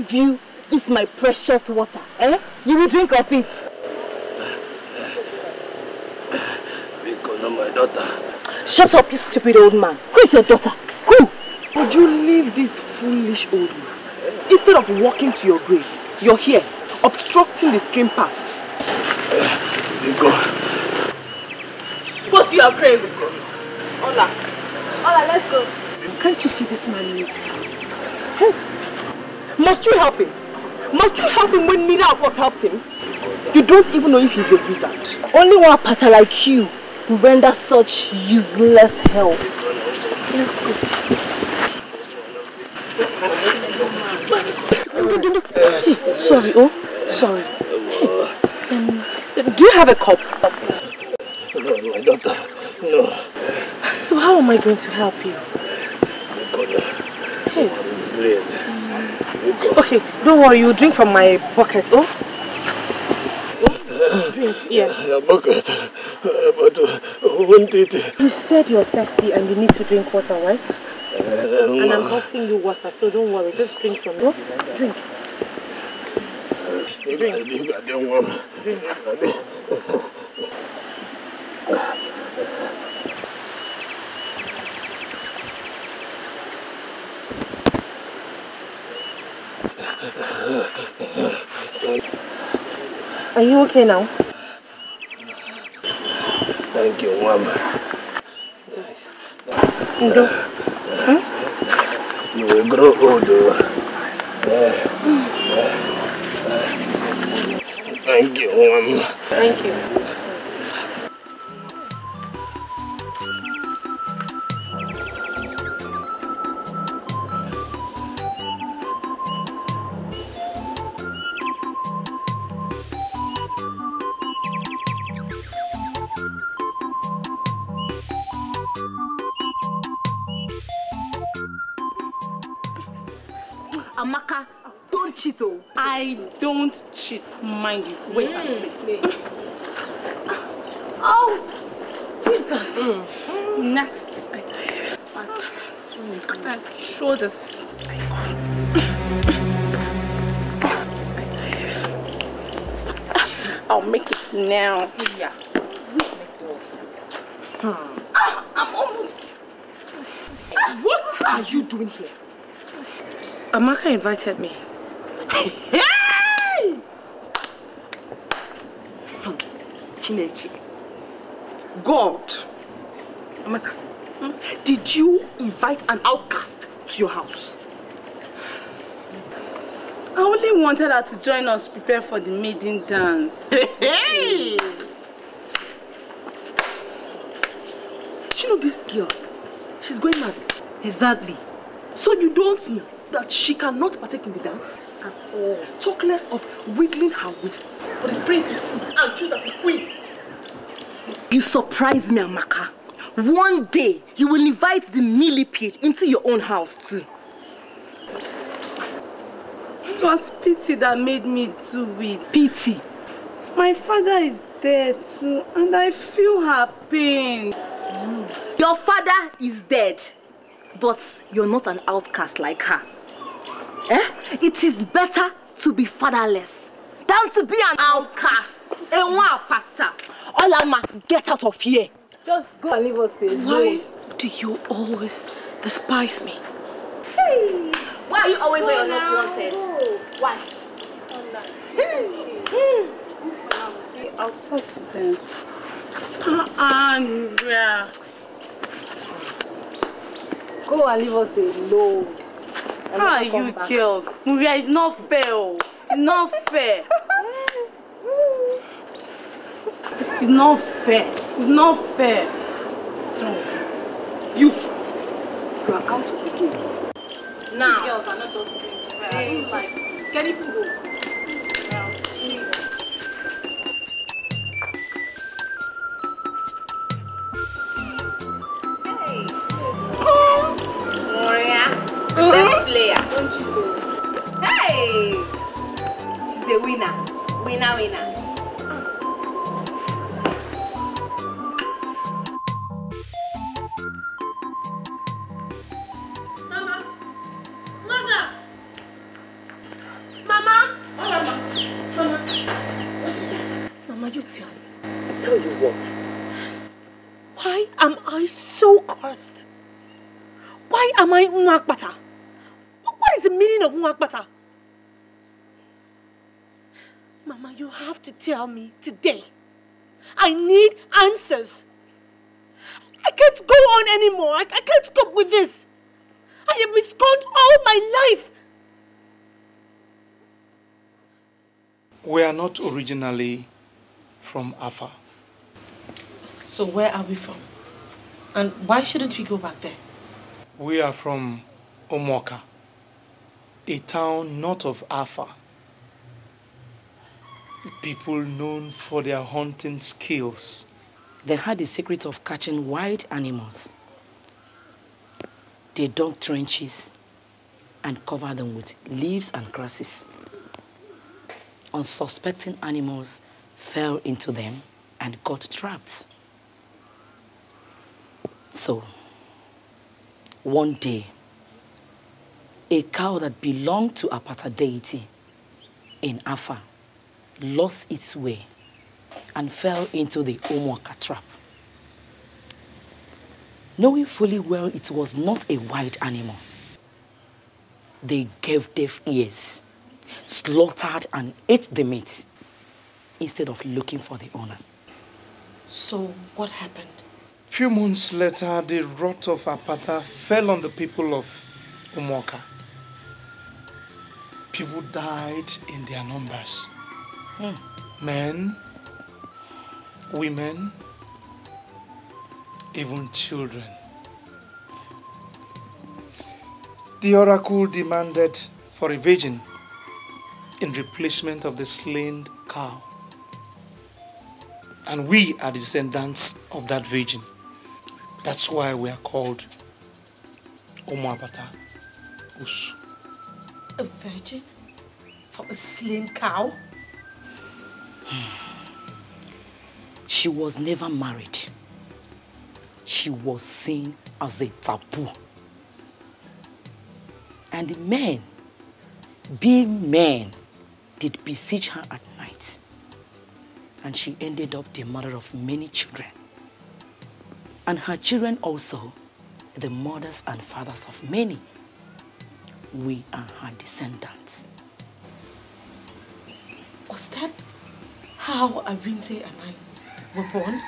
give you this my precious water, eh? You will drink of it. Because of my daughter. Shut up, you stupid old man. Who is your daughter? Who? Would you leave this foolish old man? Instead of walking to your grave, you're here, obstructing the stream path. Go. Go to your grave. Ola. Ola, let's go. Can't you see this man needs help? Must you help him? Must you help him when neither of us helped him? You don't even know if he's a wizard. Only one pata like you who render such useless help. Let's go. Sorry, oh, sorry. Hey, um, do you have a cup? No, my daughter, no. So how am I going to help you? Hey. Please. Okay, don't worry, you drink from my pocket, oh? oh drink, yeah. Your bucket, but uh, won't it? You said you're thirsty and you need to drink water, right? Um, and I'm offering you water, so don't worry, just drink from. Oh, drink. Drink. I. Drink. Are you okay now? Thank you, Mama. Ndo. Hmm? You will grow older. Uh, uh, thank you, Mama. Thank you. I don't cheat, mind you. Wait hmm. and see. Oh, Jesus. Hmm. Next. I, I, I shoulders. I'll make it now. Yeah. Hmm. I'm almost. Here. What are you doing here? Amaka invited me. Hey! Chineke. God. Amaka, hmm? did you invite an outcast to your house? I only wanted her to join us prepare for the maiden dance. Hey! Do you know this girl? She's going mad. Exactly. So you don't know that she cannot partake in the dance? At all. Talk less of wiggling her waists for the prince to see and choose as a queen. You surprise me, Amaka. One day, you will invite the millipede into your own house too. It was pity that made me do it. Pity. My father is dead too, and I feel her pains. Your father is dead, but you're not an outcast like her. Eh? It is better to be fatherless than to be an outcast. Ewa apata. Olama, get out of here. Just go and leave us alone. Why do you always despise me? Hey, why are you always where you're not wanted? Why? I'll talk to them. Andrea. Go and leave us alone. How are you girls? Maria, it's not fair. oh. It's not fair. It's not fair. It's not fair. So, You, you are out of the game. Now. girls are not just fair. I don't like. Can you go? Gloria, best player. winner. Winner winner. Why am I Nwagbata? What is the meaning of Nwagbata? Mama, you have to tell me today. I need answers. I can't go on anymore. I, I can't cope with this. I have been scorned all my life. We are not originally from Afa. So where are we from? And why shouldn't we go back there? We are from Omoka, a town north of Afa. People known for their hunting skills. They had the secret of catching wild animals. They dug trenches and covered them with leaves and grasses. Unsuspecting animals fell into them and got trapped. So, one day, a cow that belonged to Apata deity in Afa lost its way and fell into the Omwaka trap. Knowing fully well it was not a wild animal, they gave deaf ears, slaughtered and ate the meat instead of looking for the owner. So what happened? Few months later, the wrath of Apata fell on the people of Umoka. People died in their numbers. Mm. Men, women, even children. The oracle demanded for a virgin in replacement of the slain cow. And we are the descendants of that virgin. That's why we are called Omoabata Usu. A virgin? For a slain cow? She was never married. She was seen as a taboo. And men, being men, did besiege her at night. And she ended up the mother of many children. And her children also, the mothers and fathers of many. We are her descendants. Was that how Arinte and I were born?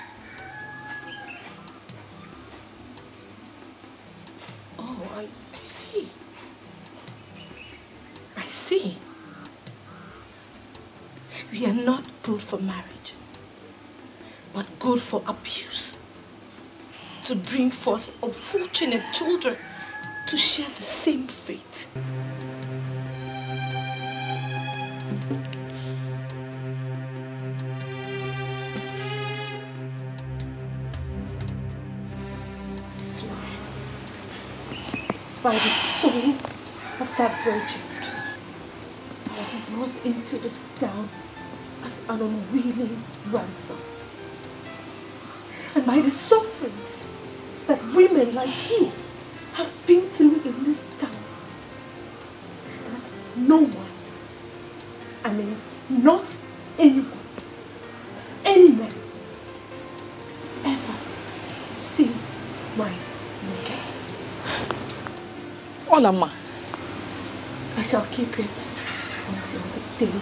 Oh, I, I see. I see. We are not good for marriage, but good for abuse. To bring forth unfortunate children to share the same fate. By the soul of that virgin, I was brought into this town as an unwilling ransom. And by the sufferings that women like you have been through in this town, I shall keep it until the day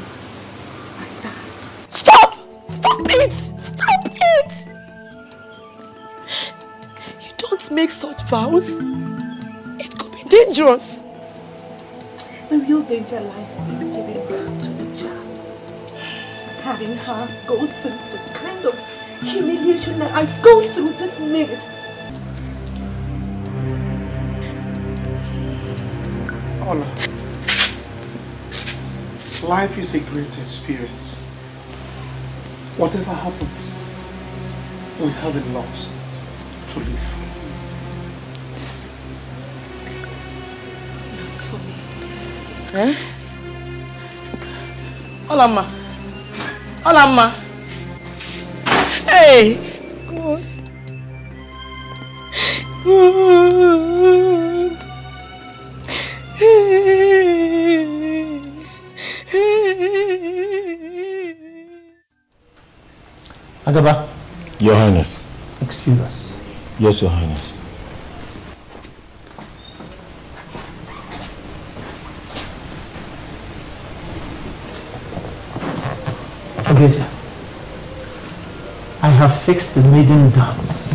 I die. Stop! Stop it! Stop it! You don't make such vows. It could be dangerous. The real danger lies in giving birth to a child. Having her go through the kind of humiliation that I go through this minute. Ola, life is a great experience. Whatever happens, we have a lot to live for. That's for me. Eh? Olama. Olama. Hey! Agaba, Your Highness. Excuse us. Yes, Your Highness. Okay, sir. I have fixed the maiden dance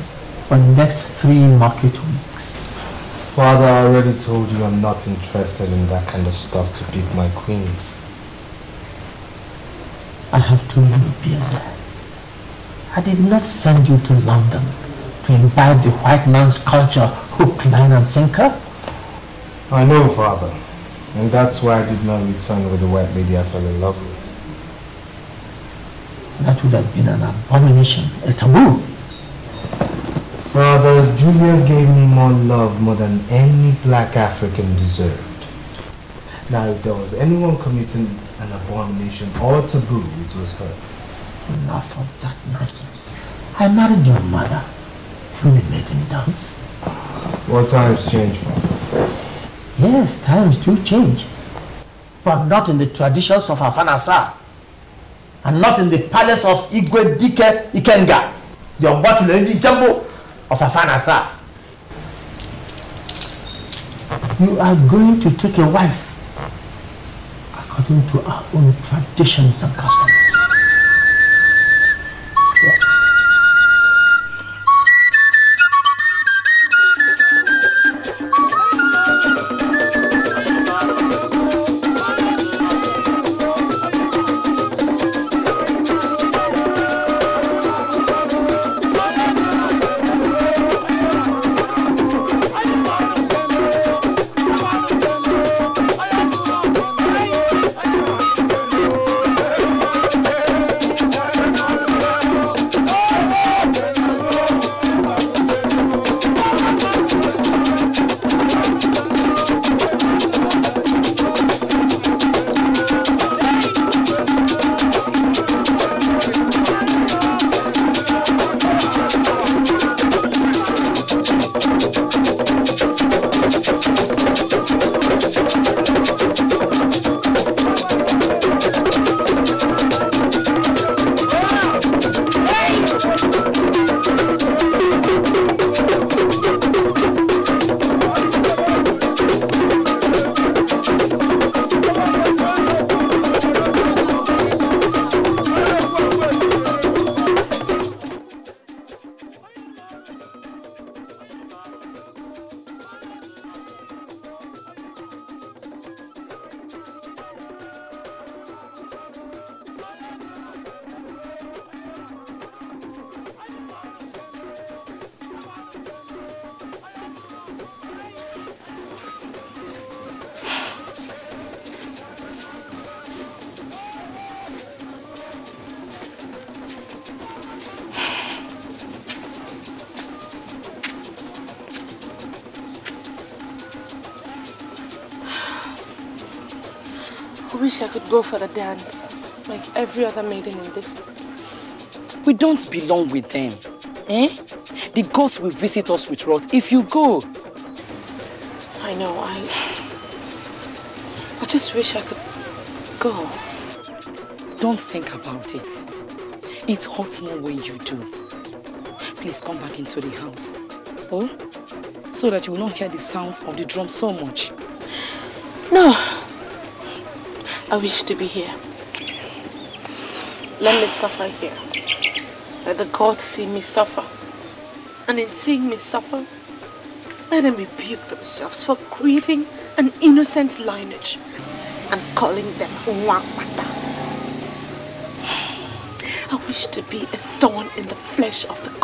for the next three market weeks. Father, I already told you I'm not interested in that kind of stuff to pick my queen. I have told you, Biaza. I did not send you to London to imbibe the white man's culture, hook, line, and sinker. I know, Father. And that's why I did not return with the white lady I fell in love with. That would have been an abomination, a taboo. Father, Julia gave me more love more than any black African deserved. Now, if there was anyone committing an abomination or taboo, it was her. Enough of that nonsense. I married your mother through the maiden dance. What times change, Father? Yes, times do change. But not in the traditions of Afanasa. And not in the palace of Igwe Dike Ikenga, the Obatule Ikembo of Afanasa. You are going to take a wife according to our own traditions and customs. Belong with them. Eh? The gods will visit us with wrath if you go. I know, I... I just wish I could go. Don't think about it. It hurts more when you do. Please come back into the house. Oh? So that you will not hear the sounds of the drum so much. No. I wish to be here. Let me suffer here. Let the gods see me suffer. And in seeing me suffer, let them rebuke themselves for creating an innocent lineage and calling them Nwagbata. I wish to be a thorn in the flesh of the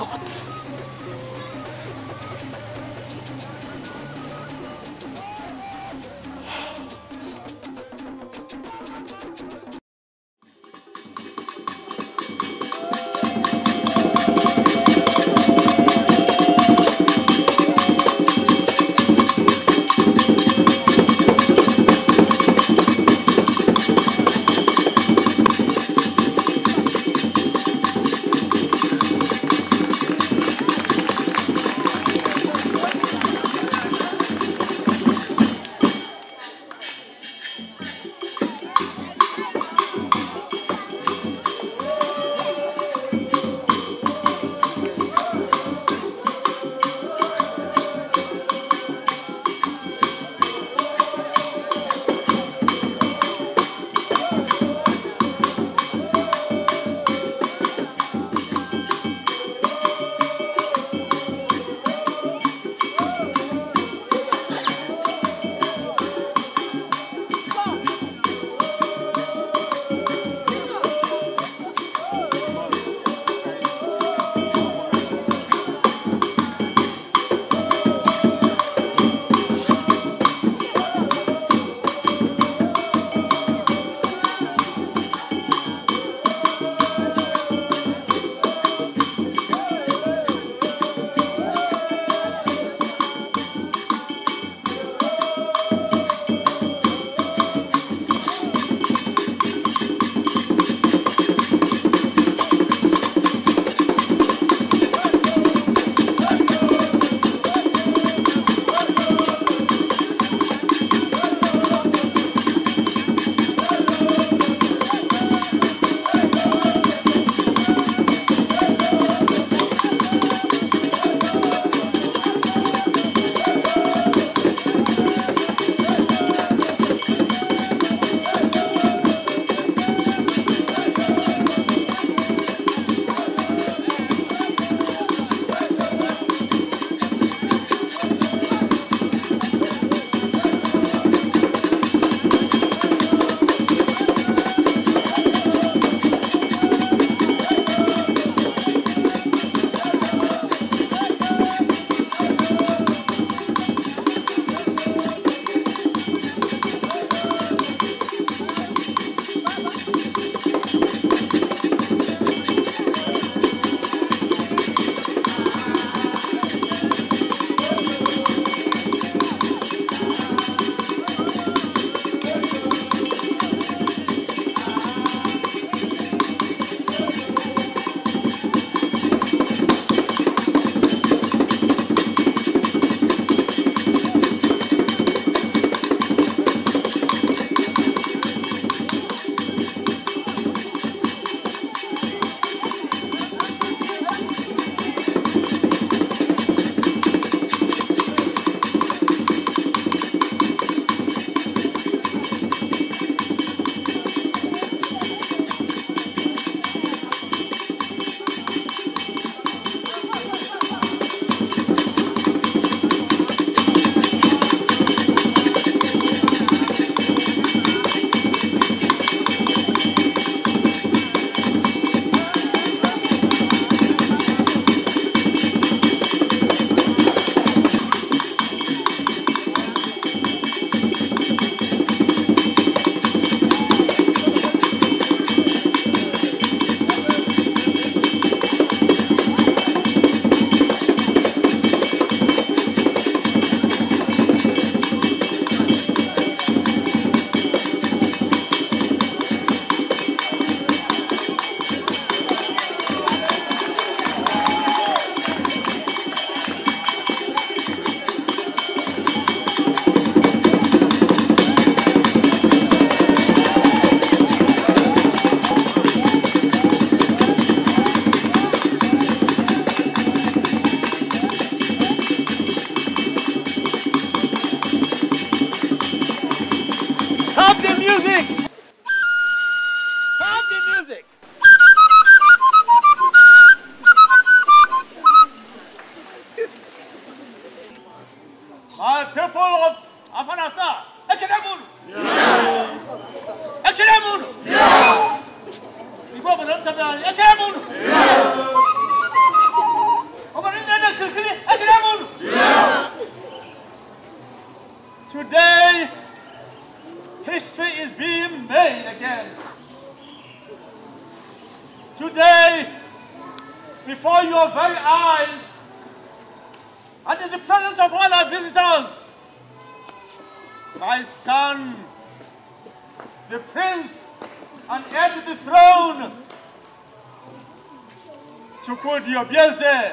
Chukwudi Obieze,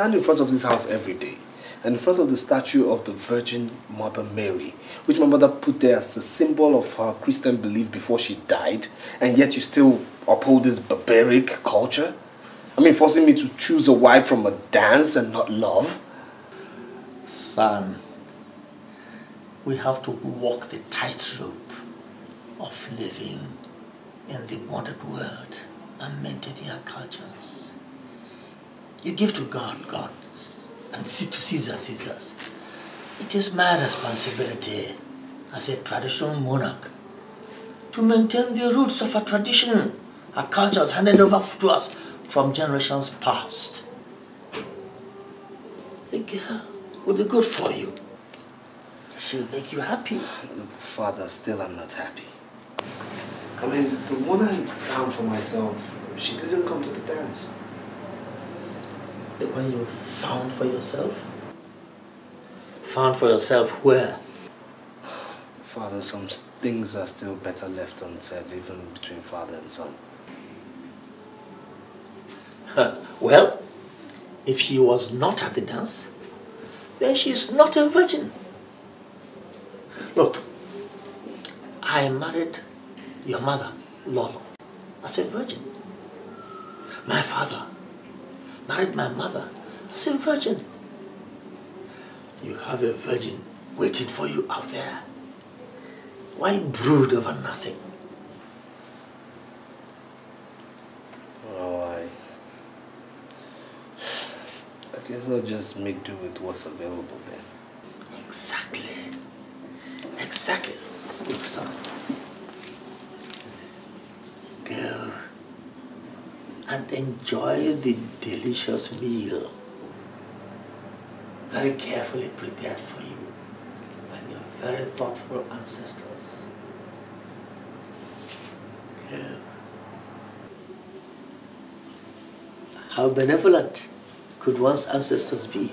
stand in front of this house every day, and in front of the statue of the Virgin Mother Mary, which my mother put there as a symbol of her Christian belief before she died, and yet you still uphold this barbaric culture? I mean, forcing me to choose a wife from a dance and not love? Son, we have to walk the tightrope of living in the modern world and maintaining our cultures. You give to God, God, and see to Caesar, Caesar's. It is my responsibility as a traditional monarch to maintain the roots of our tradition, our cultures handed over to us from generations past. The girl will be good for you. She'll make you happy. Father, still I'm not happy. I mean, the one I found for myself, she didn't come to the dance. The one you found for yourself? Found for yourself where? Father, some things are still better left unsaid, even between father and son. well, if she was not at the dance, then she is not a virgin. Look, I married your mother, Lolo, as a virgin. My father married my mother as a virgin. You have a virgin waiting for you out there. Why brood over nothing? Oh, I... I guess I'll just make do with what's available then. Exactly. Exactly. Look, son. Go and enjoy the delicious meal very carefully prepared for you by your very thoughtful ancestors. Go. How benevolent could one's ancestors be?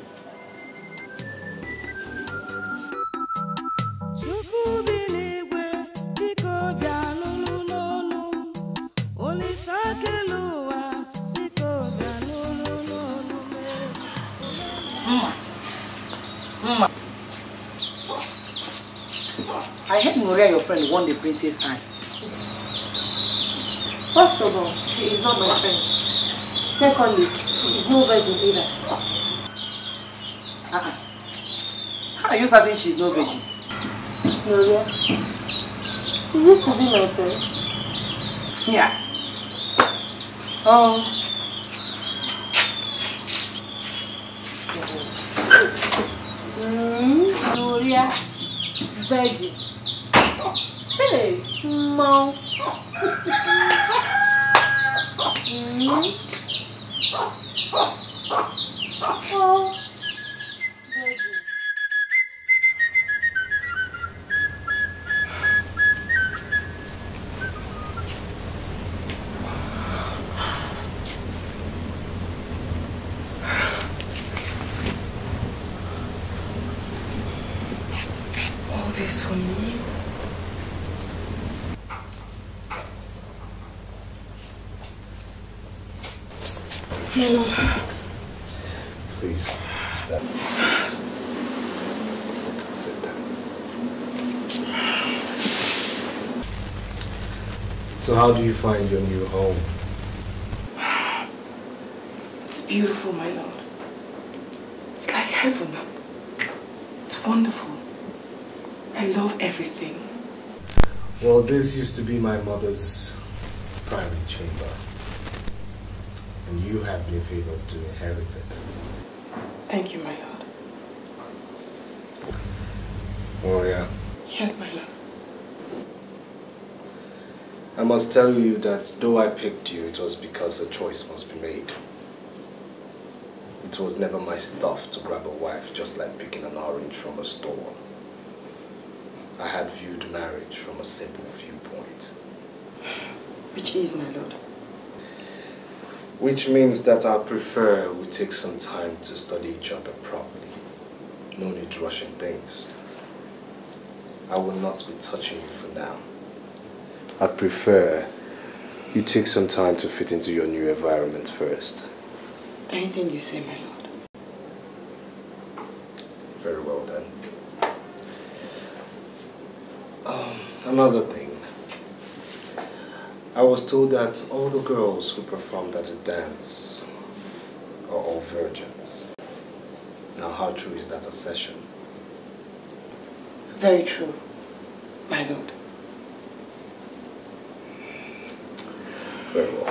I heard Maria, your friend, won the princess eye. First of all, she is not my friend. Secondly, she is no virgin either. Uh-uh. How are you certain she's no virgin? Gloria, she used to be my friend. Yeah. Oh. Mm, Gloria, virgin. Mom. Mm. Oh, virgin. My lord. Please, stand. Please. Sit down. So how do you find your new home? It's beautiful, my lord. It's like heaven. It's wonderful. I love everything. Well, this used to be my mother's private chamber. And you have been favored to inherit it. Thank you, my lord. Maria, Yes, my lord. I must tell you that though I picked you, it was because a choice must be made. It was never my stuff to grab a wife just like picking an orange from a store. I had viewed marriage from a simple viewpoint. Which is, my lord. Which means that I prefer we take some time to study each other properly. No need rushing things. I will not be touching you for now. I prefer you take some time to fit into your new environment first. Anything you say, my lord. Very well then. Um, another thing. I was told that all the girls who performed at the dance are all virgins. Now how true is that assertion? Very true, my lord. Very well.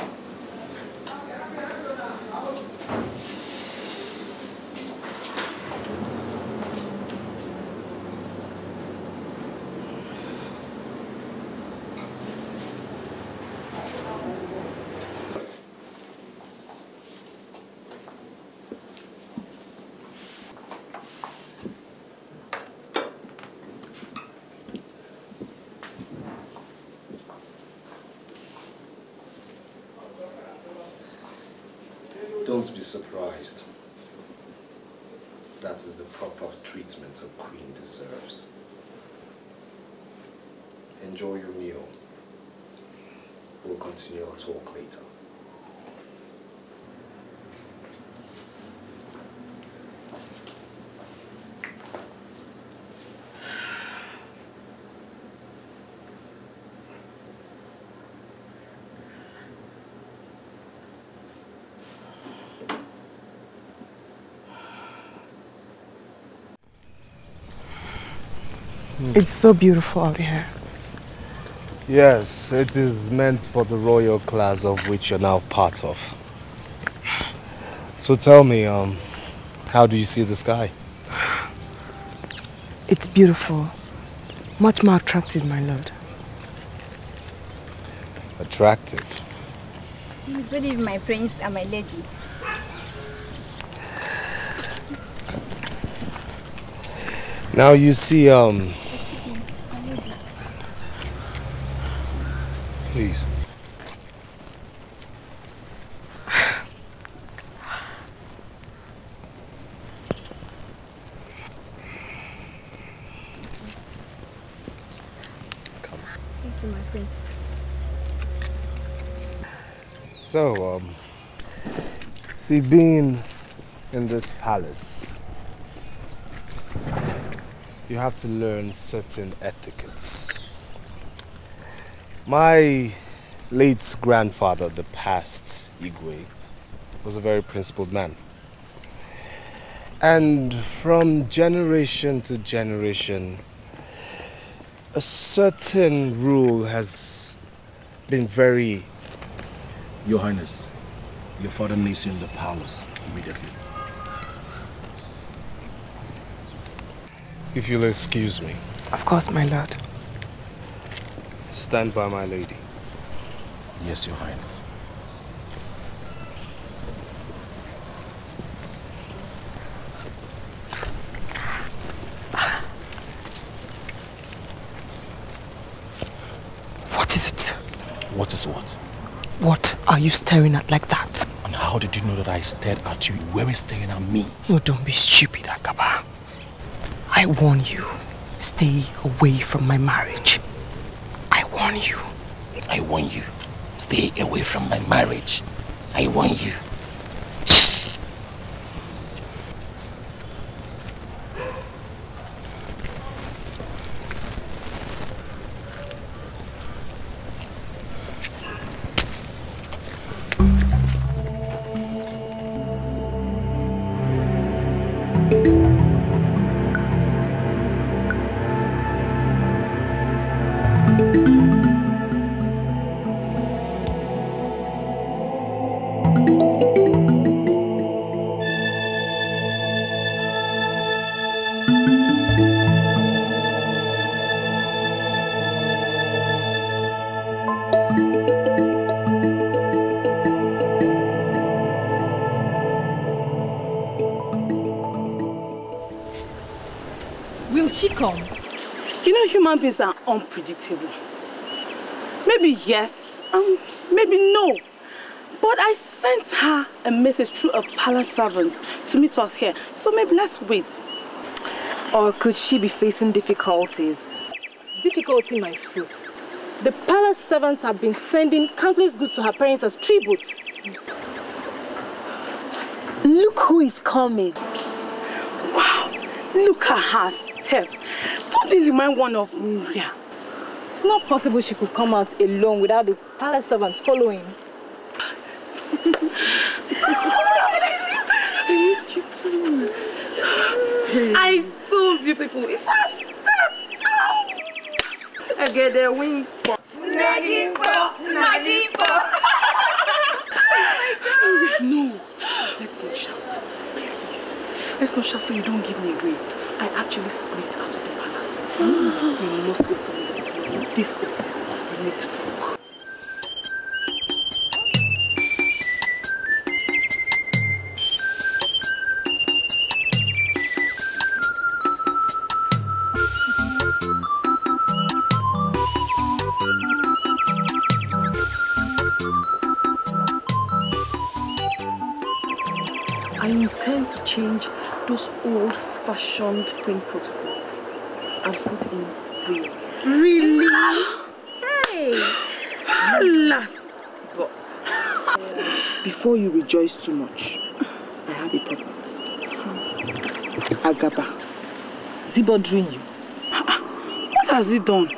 It's so beautiful out here. Yes, it is meant for the royal class of which you're now part of. So tell me, um, how do you see the sky? It's beautiful. Much more attractive, my lord. Attractive. Good evening, my prince and my lady. Now you see, um, please. Thank you, my prince. So, um, being in this palace, you have to learn certain etiquettes. My late grandfather, the past Igwe, was a very principled man. And from generation to generation, a certain rule has been very Your Highness, your father needs you in the palace immediately. If you'll excuse me, Of course, my lord. stand by my lady. Yes, your highness. What is it? What is what? What are you staring at like that? How did you know that I stared at you? You weren't staring at me. No, don't be stupid, Akaba. I warn you, stay away from my marriage. I warn you. I warn you. Stay away from my marriage. I warn you. Human beings are unpredictable. Maybe yes, um, maybe no. But I sent her a message through a palace servant to meet us here. So maybe let's wait. Or could she be facing difficulties? Difficulty, my foot. The palace servants have been sending countless goods to her parents as tribute. Look who is coming. Wow, look at her steps. Don't remind one of Maria? It's not possible she could come out alone without the palace servants following. I missed you too. I told you people, it's her steps. Ow. I get the wing. For, nagging. No, let's not shout. Please. Let's not shout so you don't give me away. I actually slipped out of the we must go somewhere this open. We need to talk. I intend to change those old-fashioned print protocols in. Really? Hey! Alas! But before you rejoice too much, I have a problem. Agaba. Is he bothering you? What has he done?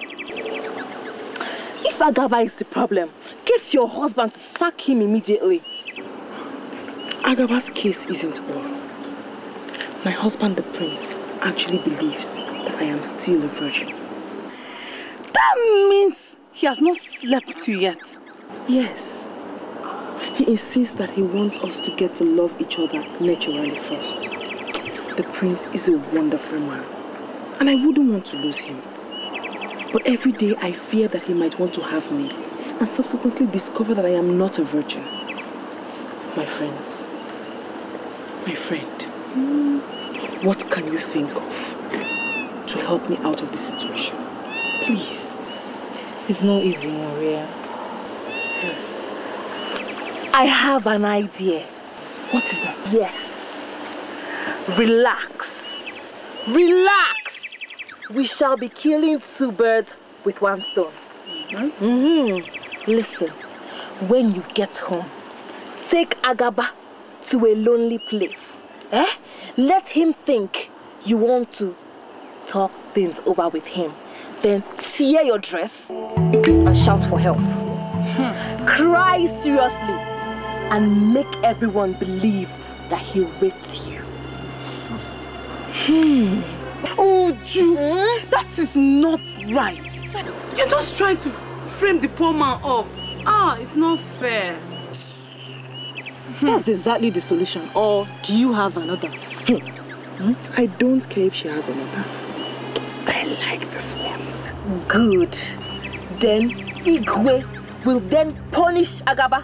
If Agaba is the problem, get your husband to sack him immediately. Agaba's case isn't all. My husband, the prince, actually believes that I am still a virgin. He has not slept you yet. Yes. He insists that he wants us to get to love each other naturally first. The prince is a wonderful man, and I wouldn't want to lose him. But every day I fear that he might want to have me and subsequently discover that I am not a virgin. My friends, my friend, what can you think of to help me out of this situation? Please. It is no easy, Maria. I have an idea. What is that? Yes. Relax. Relax. We shall be killing two birds with one stone. Mm-hmm. Listen, when you get home, take Agaba to a lonely place. Eh? Let him think you want to talk things over with him. Then tear your dress and shout for help. Cry seriously and make everyone believe that he raped you. Hmm. Oh, Ju, that is not right. You're just trying to frame the poor man up. Ah, it's not fair. That's exactly the solution. Or do you have another? Hmm? I don't care if she has another. I like this one. Good. Then Igwe will then punish Agaba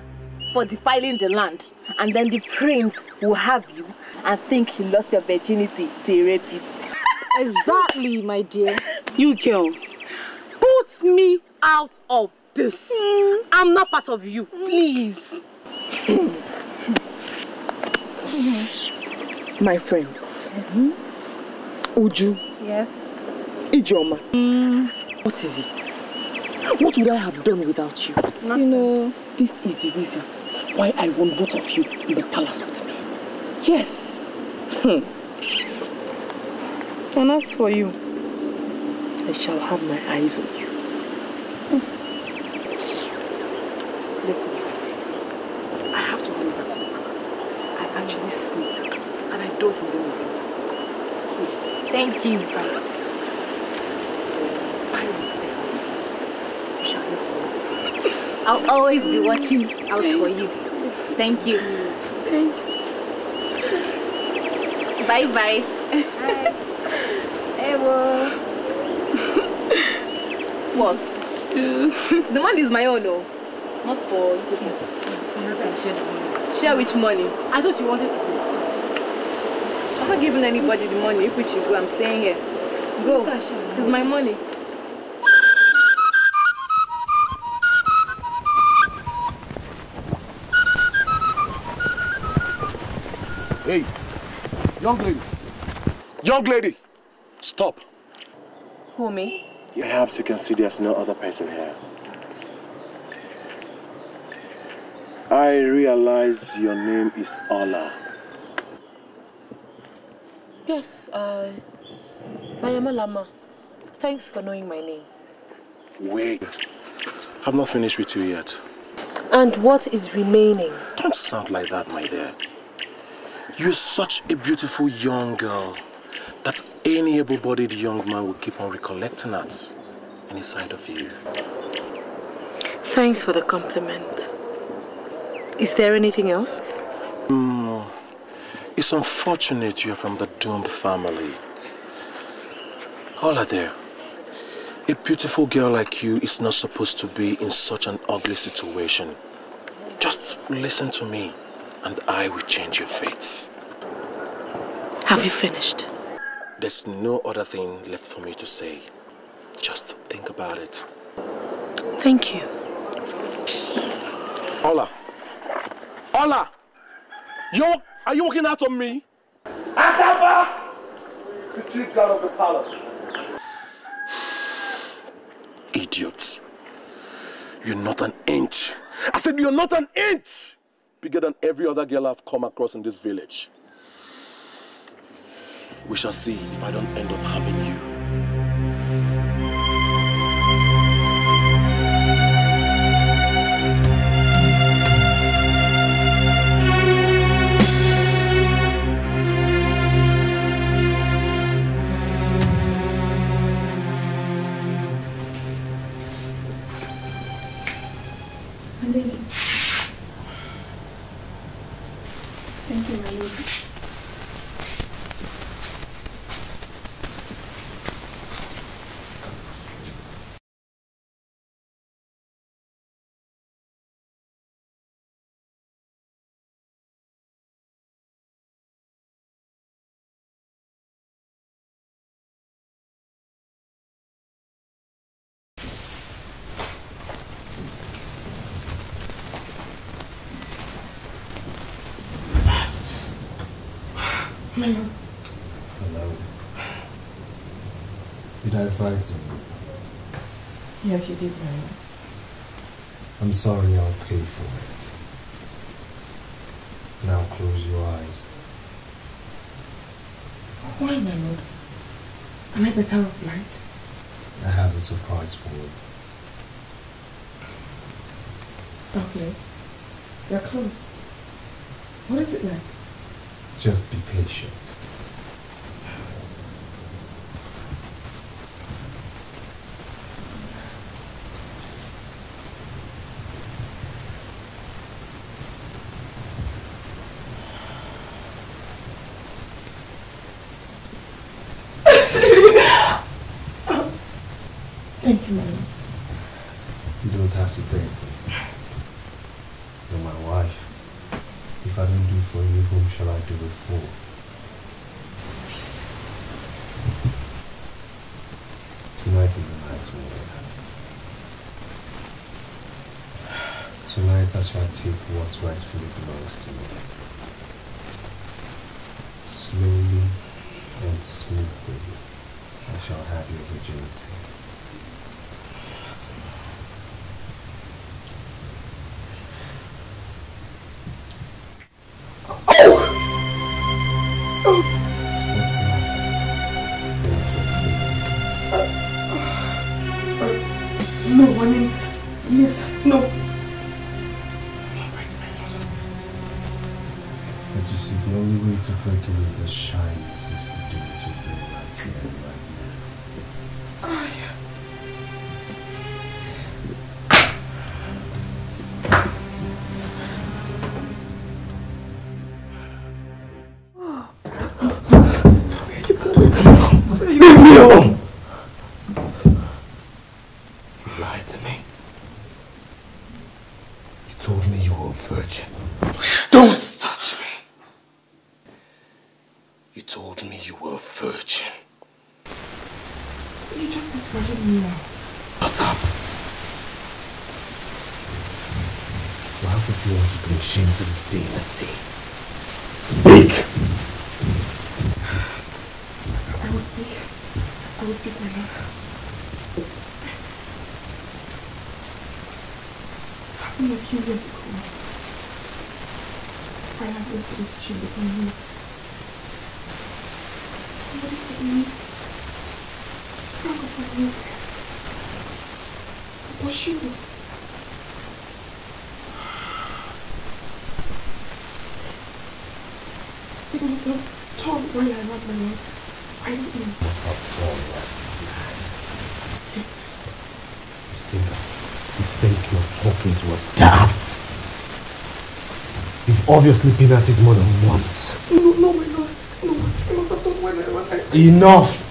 for defiling the land. And then the prince will have you and think he lost your virginity to a rapist. Exactly, my dear. You girls, put me out of this. Hmm. I'm not part of you, please. Hmm. My friends, hmm. Uju, Yes. Ijoma, what is it? What would I have done without you? You know, This is the reason why I want both of you in the palace with me. Yes. Hmm. And as for you, I shall have my eyes on you. Let me. I have to run back to the palace. I actually sneaked out, and I don't want it. Thank you. We shall live for us. I'll always be watching out for you. Thank you. Bye bye. Ewo. what? the money is my own, though. Not for his. Share which money? I thought you wanted to go. I'm not giving anybody the money. If we should go, I'm staying here. Go. It's my money. Hey, young lady. Young lady, stop. Who, me? Perhaps you can see there's no other person here. I realize your name is Ola. Yes, uh, I am Alama. Thanks for knowing my name. Wait. I've not finished with you yet. And what is remaining? Don't sound like that, my dear. You're such a beautiful young girl that any able-bodied young man will keep on recollecting that inside of you. Thanks for the compliment. Is there anything else? Hmm. It's unfortunate you're from the doomed family. Ola there. A beautiful girl like you is not supposed to be in such an ugly situation. Just listen to me and I will change your fates. Have you finished? There's no other thing left for me to say. Just think about it. Thank you. Ola. Ola! You, are you walking out on me? Atafa! The chief guard of the palace. Idiot. You're not an inch. I said you're not an inch bigger than every other girl I've come across in this village. We shall see if I don't end up having you. Did I frighten? Yes, you did, my lord. I'm sorry, I'll pay for it. Now close your eyes. Why, my lord? Am I better off blind? I have a surprise for you. Okay. They're closed. What is it like? Just be patient. Thank you, my lord. You don't have to thank me. You're my wife. If I don't do for you, whom shall I do it for? Tonight is the night we Tonight I shall take what rightfully belongs to me. Slowly and smoothly, I shall have your virginity. virgin. Don't touch me. You told me you were a virgin. You just discarded me now. Shut up. Why would you want to bring shame to this dynasty? Speak! I will speak. I will speak, my love. I've accused years ago. I had went to this tree with my niece. Somebody suddenly sprang up on me. But she was. It was not tall while I had my lord. I don't know. Not tall, right? Yes. You think you're talking to a dart? You've obviously been at it more than once. No, no, my lord. No, I must have done I. Enough!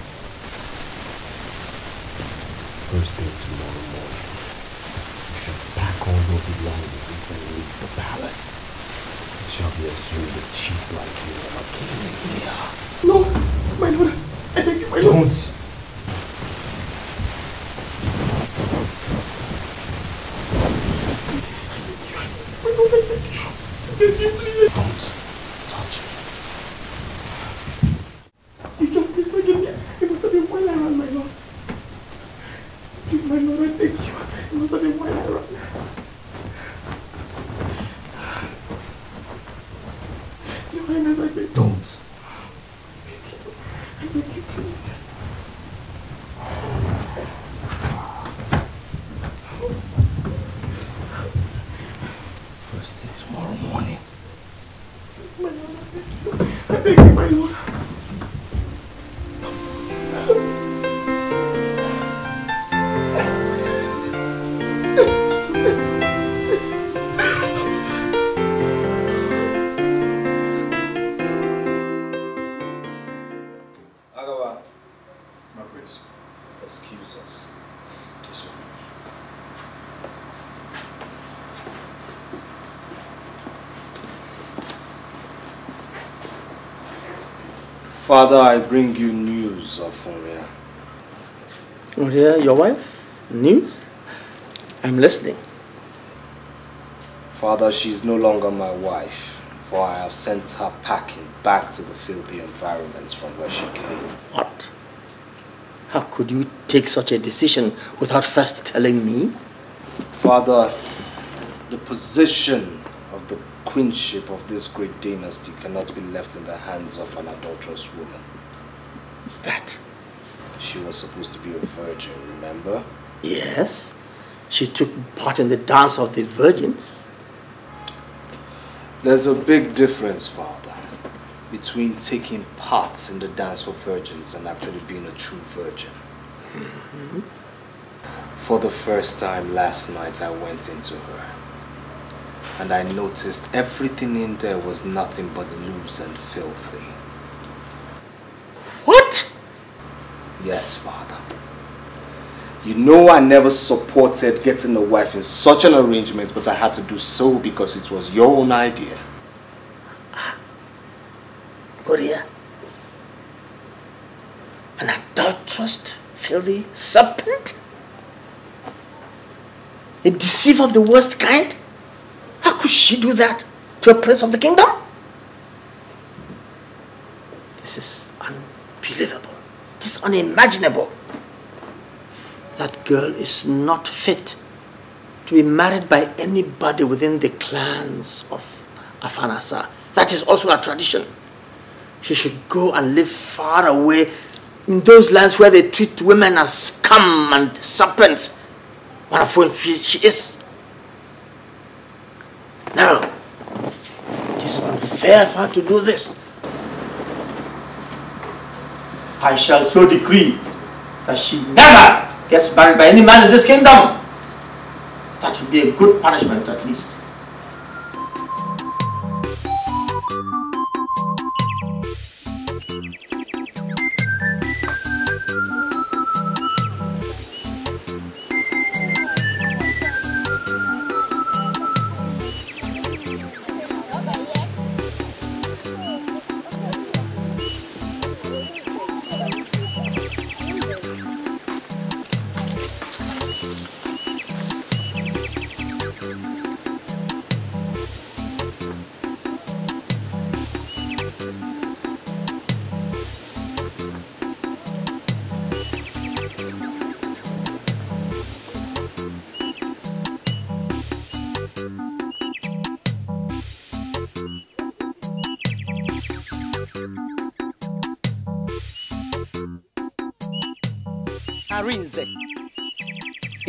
Father, I bring you news of Uria. Uria, your wife? News? I'm listening. Father, she is no longer my wife, for I have sent her packing back to the filthy environments from where she came. What? How could you take such a decision without first telling me? Father, the position queenship of this great dynasty cannot be left in the hands of an adulterous woman. That? She was supposed to be a virgin, remember? Yes. She took part in the dance of the virgins. There's a big difference, Father, between taking part in the dance for virgins and actually being a true virgin. Mm-hmm. For the first time last night, I went into her. And I noticed everything in there was nothing but loose and filthy. What? Yes, Father. You know I never supported getting a wife in such an arrangement, but I had to do so because it was your own idea. Uria. An adulterous, filthy serpent? A deceiver of the worst kind? Could she do that to a prince of the kingdom? This is unbelievable. It is unimaginable. That girl is not fit to be married by anybody within the clans of Afanasa. That is also a tradition. She should go and live far away in those lands where they treat women as scum and serpents, one of she, she is. No, it is unfair for her to do this. I shall so decree that she never gets married by any man in this kingdom. That would be a good punishment at least.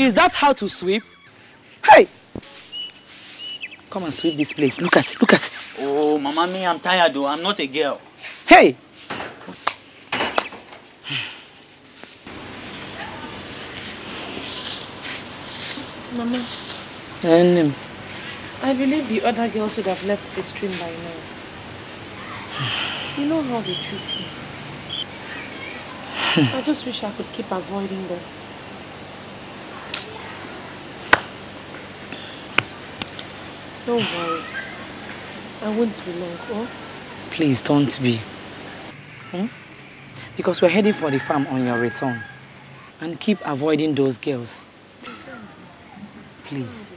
Is that how to sweep? Hey! Come and sweep this place. Look at it, look at it. Oh, Mama, me, I'm tired though. I'm not a girl. Hey! Mama, And, um, I believe the other girls should have left the stream by now. You know how they treat me. I just wish I could keep avoiding them. Don't worry. I won't be long, oh? please don't be. Hmm? Because we're heading for the farm on your return. And keep avoiding those girls. Please.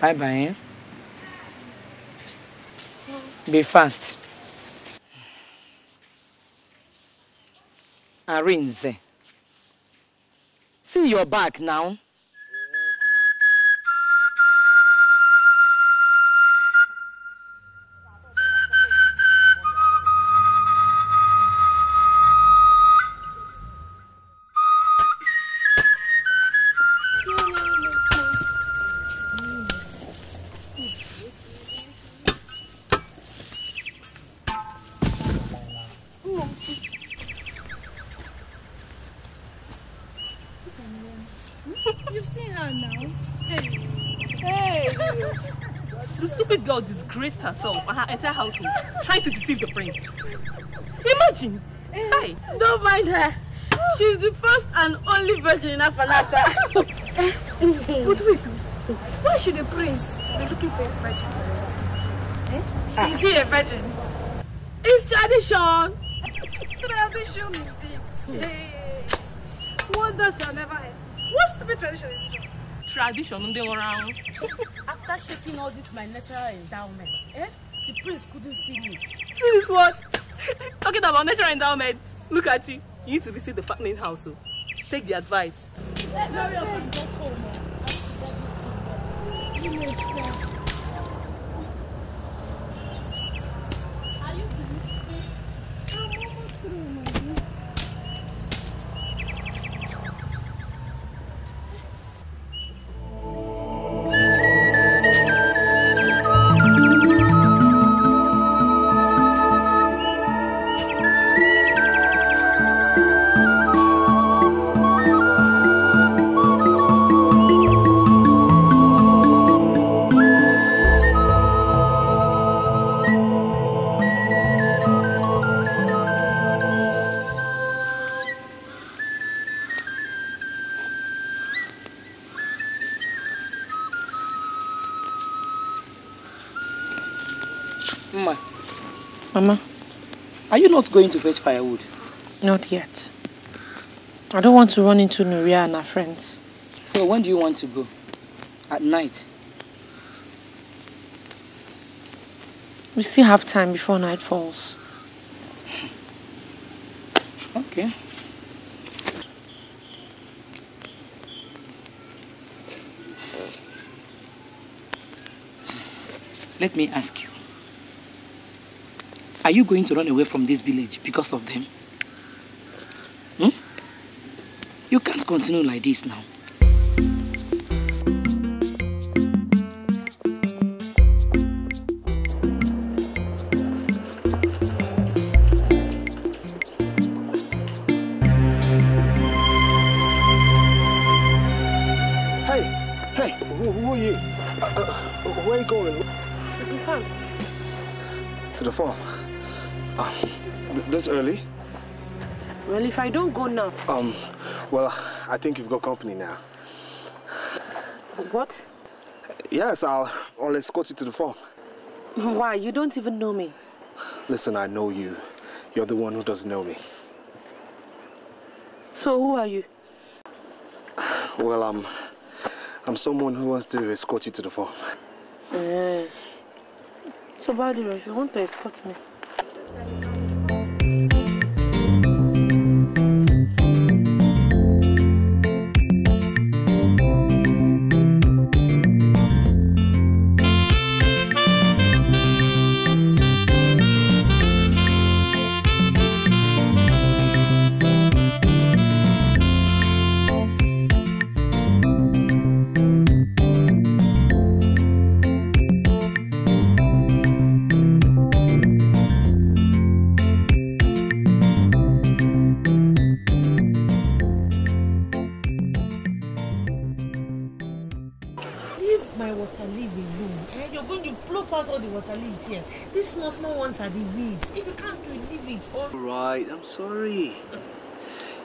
Bye-bye, eh? Be fast. Arinze. See your back now. Her entire household trying to deceive the prince. Imagine! Hey! Don't mind her. She's the first and only virgin in Afanasa. but wait, why should the prince be looking for a virgin? Eh? Is he a virgin? It's tradition. tradition is deep. Hey. Wonders shall never end. What stupid tradition is this? Tradition ndị around. After shaking all this my natural endowment, eh? The prince couldn't see me. See this what? Talking about natural endowment. Look at you. You need to visit the fattening house. oh. Take the advice. Let's hurry up and get home. Going to fetch firewood? not yet. I don't want to run into Nuria and her friends. So when do you want to go? At night? We still have time before night falls. Okay. Let me ask you. Are you going to run away from this village because of them? Hmm? You can't continue like this now. Early? Well, if I don't go now, Um, well, I think you've got company now. what? Yes, I'll, I'll escort you to the farm. Why? You don't even know me. Listen, I know you. You're the one who doesn't know me. So who are you? Well, um, I'm someone who wants to escort you to the farm. Eh. So, if you want to escort me,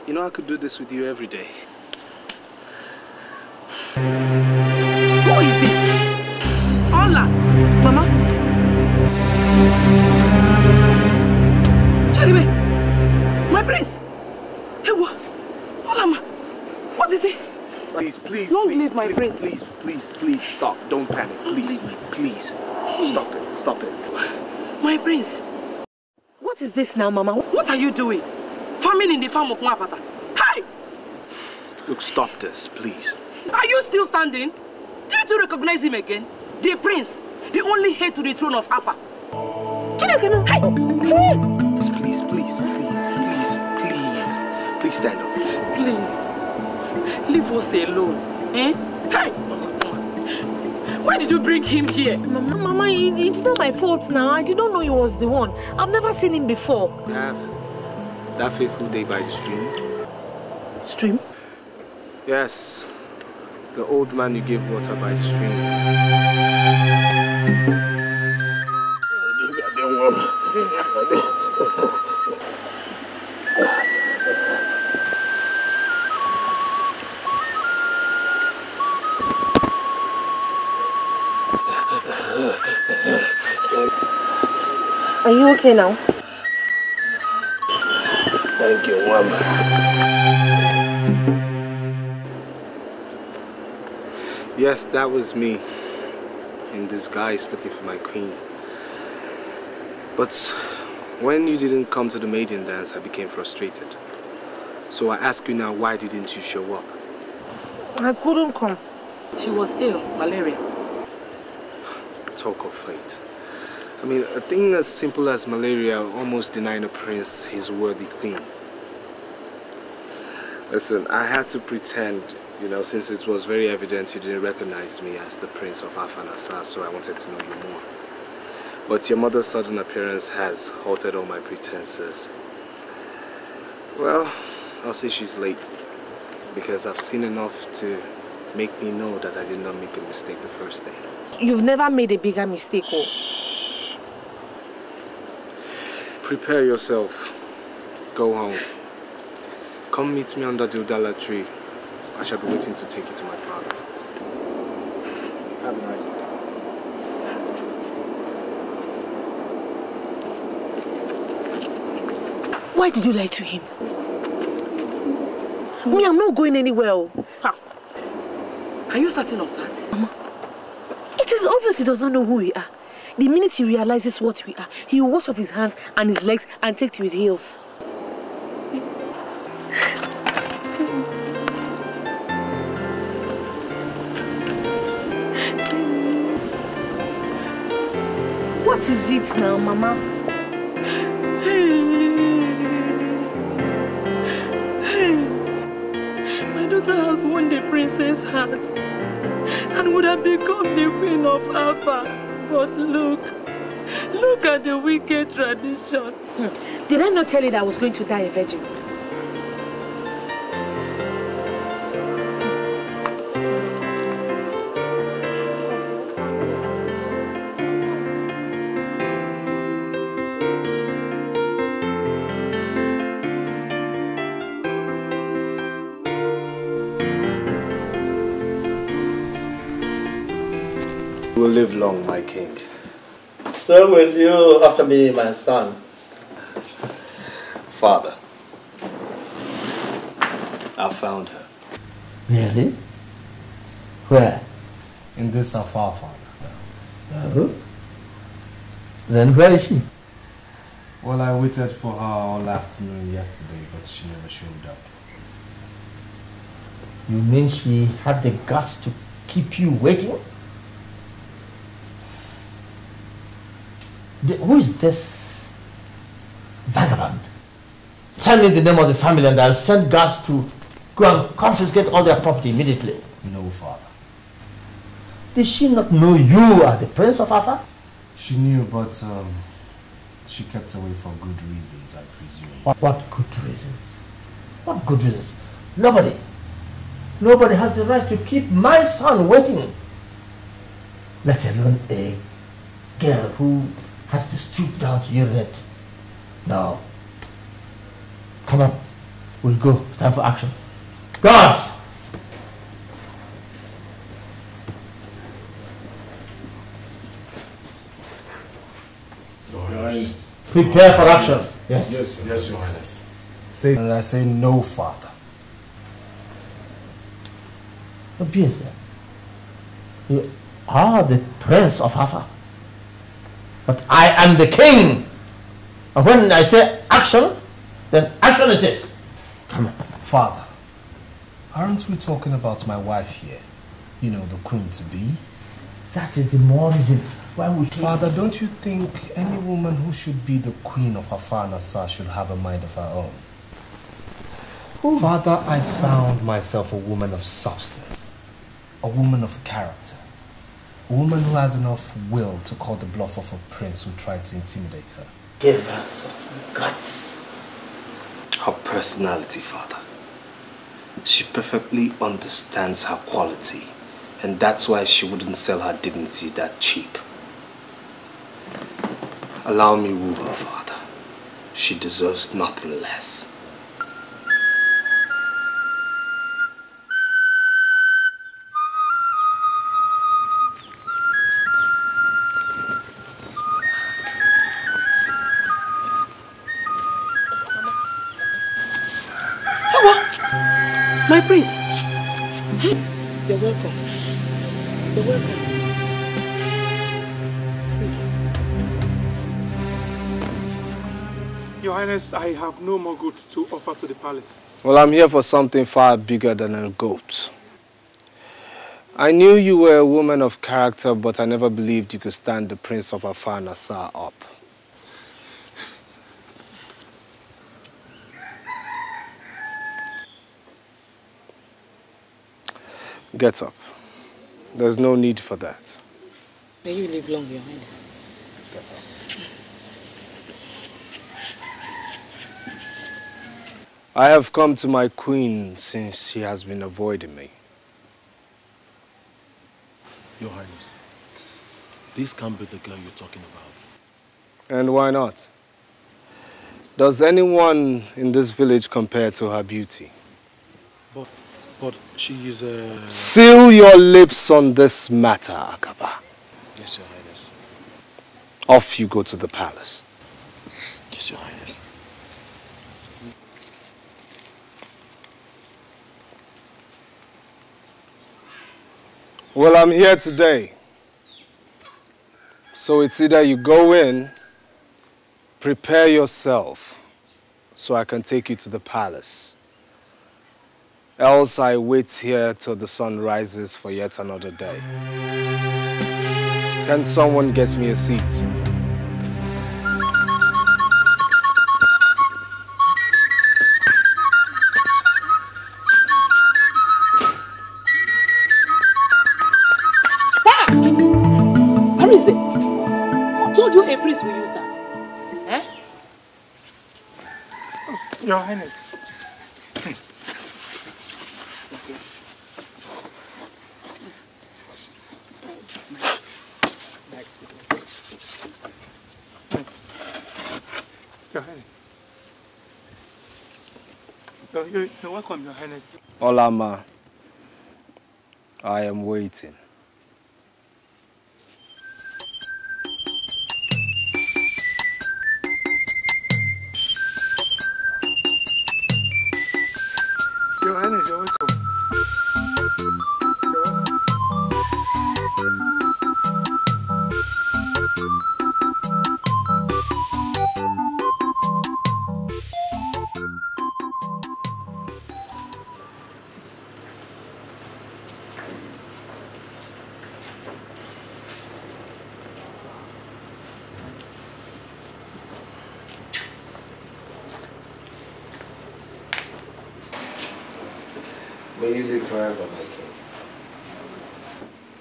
You know I could do this with you every day. Who is this? Ola, Mama. Charibe, my prince. Hey, what? Ola, ma. What is it? Please, please, Don't please, leave my please, prince. Please, please, please, stop. Don't panic. Please, please. Stop it. Stop it. My prince. What is this now, Mama? What are you doing? Farming in the farm of Nwagbata. Hey! Look, stop this, please. Are you still standing? Didn't you recognize him again? The prince, the only heir to the throne of Alpha. Chineke, Hey! Please, please, please, please, please, please. Please stand up. Please, leave us alone. Eh? Hey! Why did you bring him here? Mama, Mama, it's not my fault now. I didn't know he was the one. I've never seen him before. Have that fateful day by the stream. Stream? Yes, the old man you gave water by the stream. Are you okay now? Thank you, Wamba. Yes, that was me in disguise looking for my queen. But when you didn't come to the maiden dance, I became frustrated. So I ask you now, why didn't you show up? I couldn't come. She was ill, malaria. Talk of fate. I mean, a thing as simple as malaria almost denying a prince his worthy queen. Listen, I had to pretend, you know, since it was very evident you didn't recognize me as the prince of Afanasa, so I wanted to know you more. But your mother's sudden appearance has halted all my pretenses. Well, I'll say she's late, because I've seen enough to make me know that I did not make a mistake the first day. You've never made a bigger mistake, oh. Prepare yourself. Go home. Come meet me under the Udala tree. I shall be waiting to take you to my father. Have a nice day. Why did you lie to him? Me, I'm not going anywhere. oh. Ha. Are you starting of that? Mama, it is obvious he does not know who we are. The minute he realizes what we are, he will wash off his hands and his legs and take to his heels. Is now, Mama? My daughter has won the princess' heart and would have become the queen of Alpha. But look, look at the wicked tradition. Did I not tell you that I was going to die a virgin? Live long, my king. So will you after me, my son. Father, I found her. Really? Where? In this afar, father. Uh-huh. Then where is she? Well, I waited for her all afternoon yesterday, but she never showed up. You mean she had the guts to keep you waiting? Who is this vagabond? Tell me the name of the family and I'll send guards to go and confiscate all their property immediately. No, father. Did she not know you are the prince of Alpha? She knew, but um, she kept away for good reasons, I presume. What, what good reasons? What good reasons? Nobody. Nobody has the right to keep my son waiting. let alone a girl who has to stoop down to urinate. Now, Come on, we'll go. It's time for action. Guards! Prepare for action. Yes. Yes, yes, Your Highness. Say, and I say no, Father. Obvious. sir. You are the prince of Hafa. But I am the king. And when I say action, then action it is. Come on. Father, aren't we talking about my wife here? You know, the queen to be? That is the more reason why we take Father, don't you think any woman who should be the queen of Afanasa should have a mind of her own? Father, I found myself a woman of substance, a woman of character, a woman who has enough will to call the bluff of a prince who tried to intimidate her. Give her some guts. Her personality, Father. She perfectly understands her quality, and that's why she wouldn't sell her dignity that cheap. Allow me woo her, Father. She deserves nothing less. Your Highness, I have no more goods to offer to the palace. Well, I'm here for something far bigger than a goat. I knew you were a woman of character, but I never believed you could stand the Prince of Afanasa up. Get up. There's no need for that. May you live long, Your Highness. Get up. I have come to my queen since she has been avoiding me. Your Highness, this can't be the girl you're talking about. And why not? Does anyone in this village compare to her beauty? But, but she is a... Seal your lips on this matter, Akaba. Yes, Your Highness. Off you go to the palace. Yes, Your Highness. Well, I'm here today. So it's either you go in, prepare yourself, so I can take you to the palace. Else I wait here till the sun rises for yet another day. Can someone get me a seat? Your Highness. Your you're, you're welcome, Your Highness. Olama, I am waiting.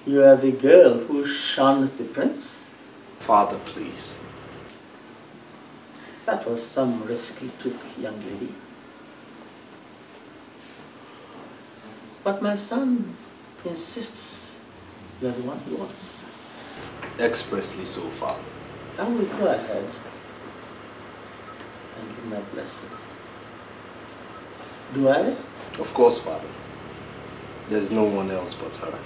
You are the girl who shunned the prince? Father, please. That was some risk you took, young lady. But my son insists you are the one he wants. Expressly so, Father. I will go ahead and give my blessing. Do I? Of course, Father. There's no one else but her.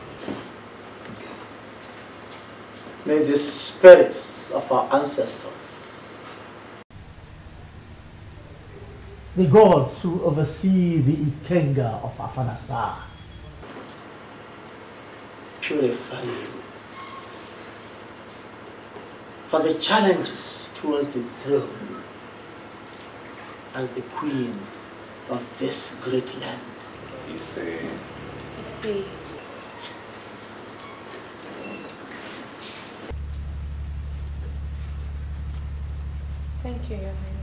May the spirits of our ancestors, the gods who oversee the Ikenga of Afanasa, purify you for the challenges towards the throne as the queen of this great land. Ise. see. Thank you.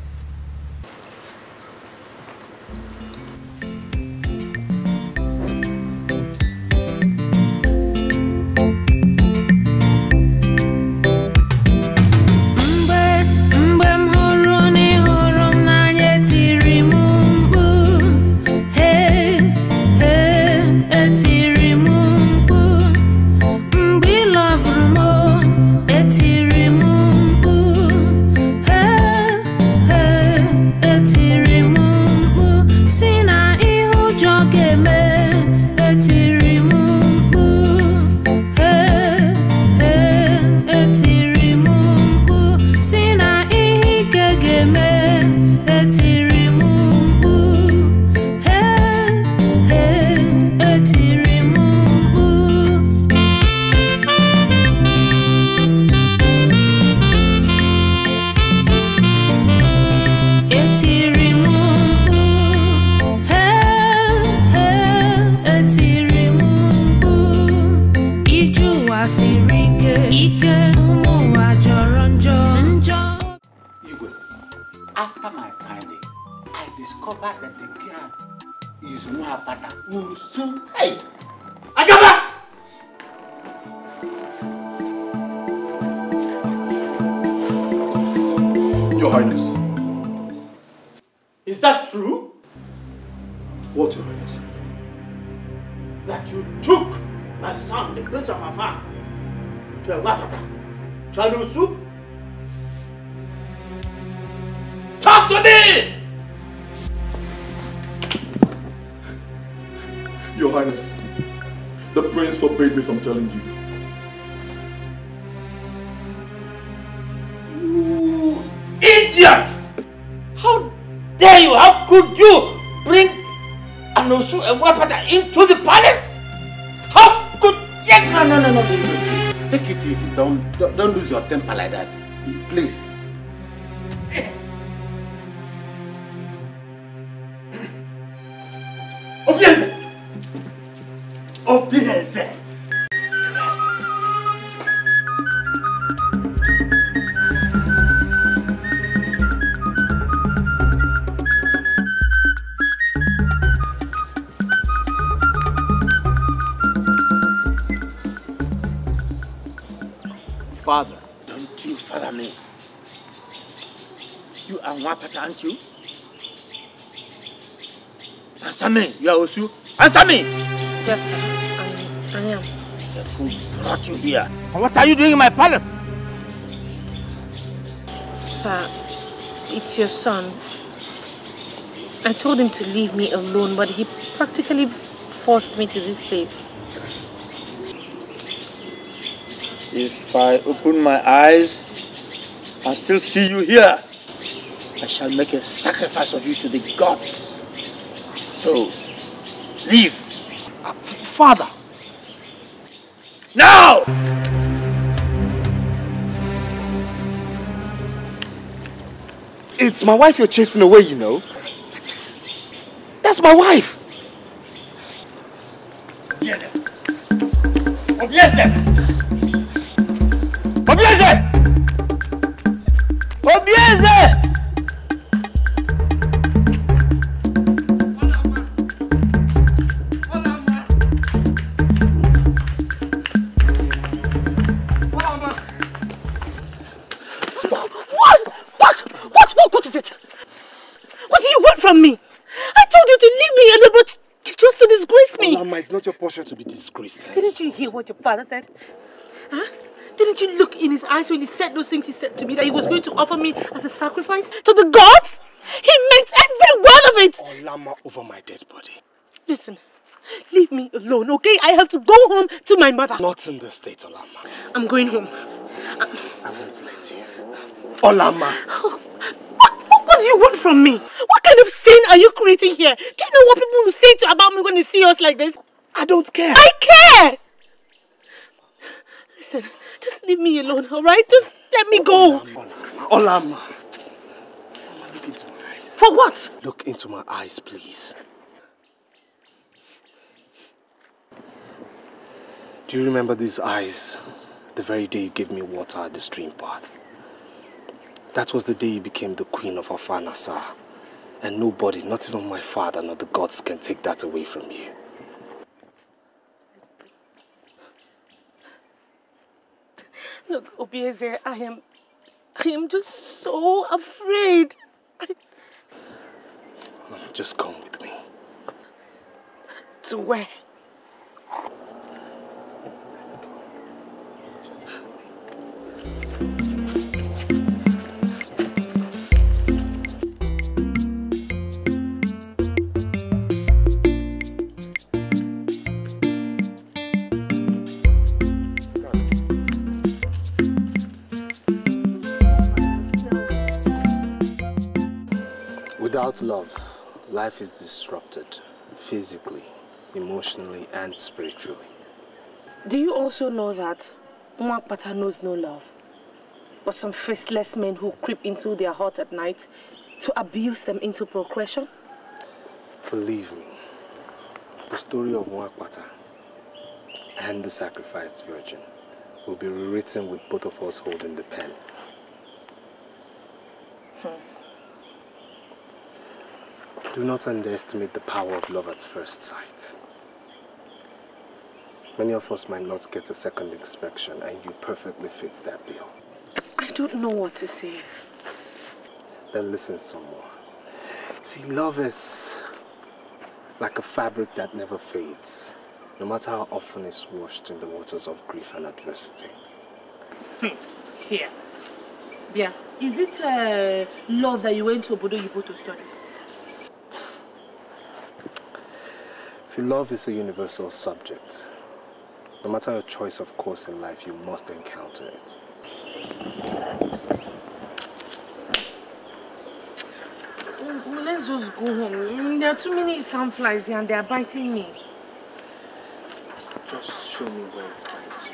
here? And what are you doing in my palace? Sir, it's your son. I told him to leave me alone, but he practically forced me to this place. If I open my eyes and still see you here, I shall make a sacrifice of you to the gods. So, leave. Uh, father, no! It's my wife you're chasing away, you know. That's my wife. Obieze! Obieze! Obieze! to be disgraced. Eh? Didn't you hear what your father said? Huh? Didn't you look in his eyes when he said those things he said to me that he was going to offer me as a sacrifice to the gods? He meant every word of it! Olama over my dead body. Listen, leave me alone, okay? I have to go home to my mother. Not in this state, Olama. I'm going home. I'm... I won't let you. Olama! What, what do you want from me? What kind of sin are you creating here? Do you know what people will say to about me when they see us like this? I don't care. I care! Listen, just leave me alone, alright? Just let me go. Olama. For what? Look into my eyes, please. Do you remember these eyes the very day you gave me water at the stream path? That was the day you became the queen of Afanasa. And nobody, not even my father nor the gods, can take that away from you. Look, Obieze, I am, I am just so afraid. Just come with me. To where? Without love, life is disrupted physically, emotionally, and spiritually. Do you also know that Nwagbata knows no love? But some faceless men who creep into their heart at night to abuse them into procreation? Believe me, the story of Nwagbata and the sacrificed virgin will be rewritten with both of us holding the pen. Hmm. Do not underestimate the power of love at first sight. Many of us might not get a second inspection and you perfectly fit that bill. I don't know what to say. Then listen some more. See, love is like a fabric that never fades, no matter how often it's washed in the waters of grief and adversity. Here. Yeah. Is it uh, love that you went to Obodo Yibo to study? See, love is a universal subject. No matter your choice of course in life, you must encounter it. Let's just go home. There are too many sandflies here and they are biting me. Just show me where it bites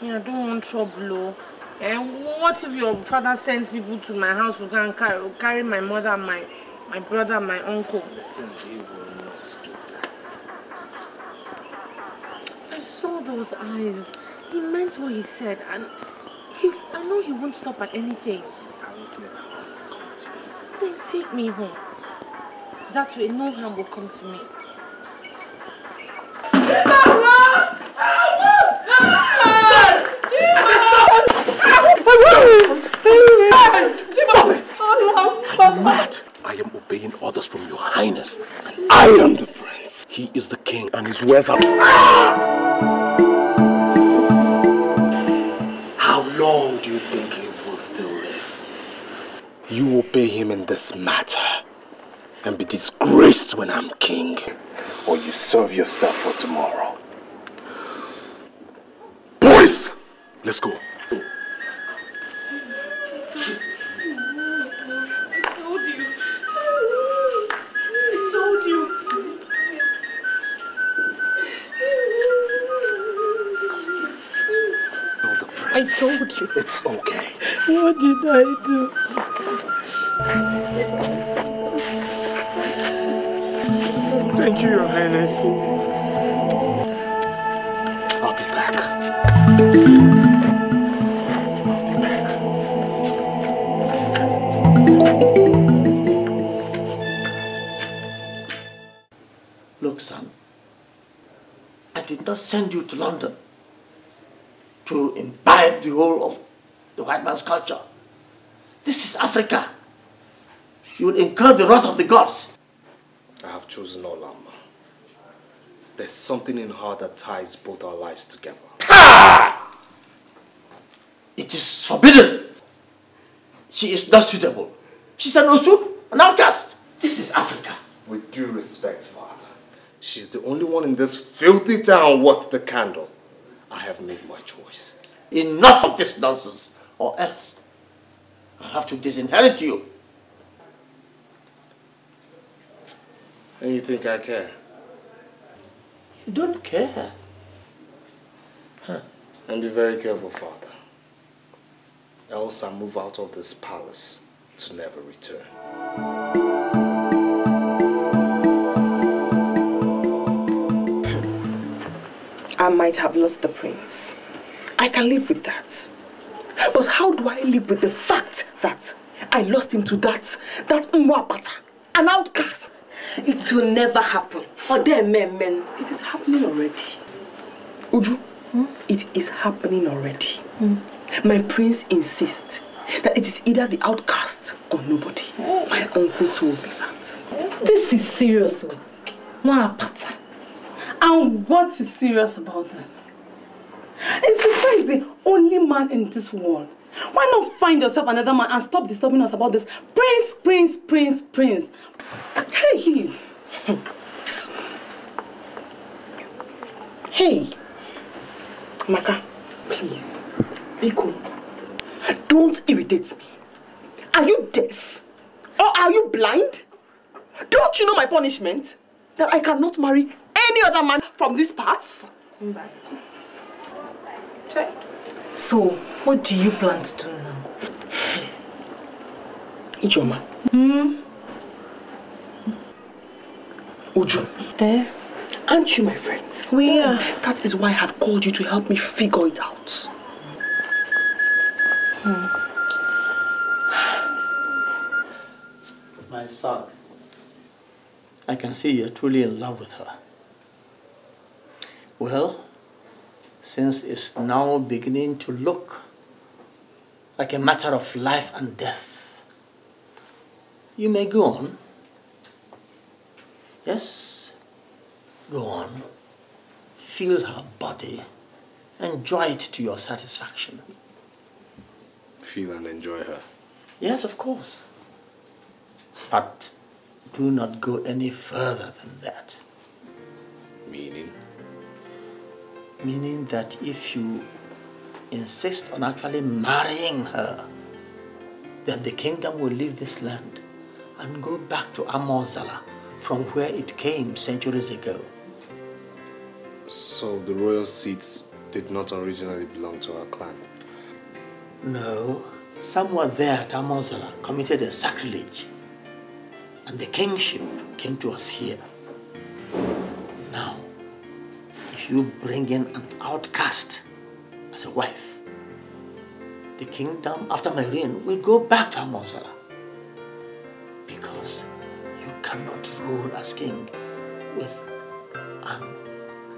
you. Yeah, I don't want trouble. And what if your father sends people to my house to carry, carry my mother, my, my brother, my uncle? Listen, he will not do that. I saw those eyes. He meant what he said, and he, I know he won't stop at anything. I won't let harm come to you. Then take me home. That way, no harm will come to me. Are you mad? I am obeying orders from your highness. I am the prince. He is the king and his words are... How long do you think he will still live? You obey him in this matter and be disgraced when I'm king, or you serve yourself for tomorrow. Boys, let's go. Told you. It's okay. What did I do? Thank you, Your Highness. I'll be back. Look, son, I did not send you to London to imbibe the whole of white man's culture. This is Africa. You will incur the wrath of the gods. I have chosen Olama. There's something in her that ties both our lives together. It is forbidden. She is not suitable. She's an osu, an outcast. This is Africa. With due respect, Father, she's the only one in this filthy town worth the candle. I have made my choice. Enough of this nonsense, or else I'll have to disinherit you. And you think I care? You don't care. Huh. And be very careful, Father. Else I'll move out of this palace to never return. I might have lost the prince. I can live with that. But how do I live with the fact that I lost him to that, that Nwagbata, an outcast? It will never happen. Or there, men, men. It is happening already. Uju, hmm? it is happening already. Hmm. My prince insists that it is either the outcast or nobody. Hmm. My uncle told me that. This is serious, oh. Nwagbata. And what is serious about this? Prince the only man in this world? Why not find yourself another man and stop disturbing us about this prince, prince, prince, prince? Hey, he's. Hey, Maka, please, Biko, don't irritate me. Are you deaf? Or are you blind? Don't you know my punishment? That I cannot marry any other man from these parts? So, what do you plan to do now? Ijoma. Hmm? Uju. Eh? Aren't you my friends? We are. That is why I have called you to help me figure it out. Hmm. My son, I can see you're truly in love with her. Well, since it's now beginning to look like a matter of life and death, you may go on. Yes, go on. Feel her body. Enjoy it to your satisfaction. Feel and enjoy her. Yes, of course. But do not go any further than that. Meaning? Meaning that if you insist on actually marrying her, then the kingdom will leave this land and go back to Amozala from where it came centuries ago. So the royal seats did not originally belong to our clan? No, someone there at Amozala committed a sacrilege and the kingship came to us here. Now, you bring in an outcast as a wife, the kingdom after my reign will go back to Amozala. Because you cannot rule as king with an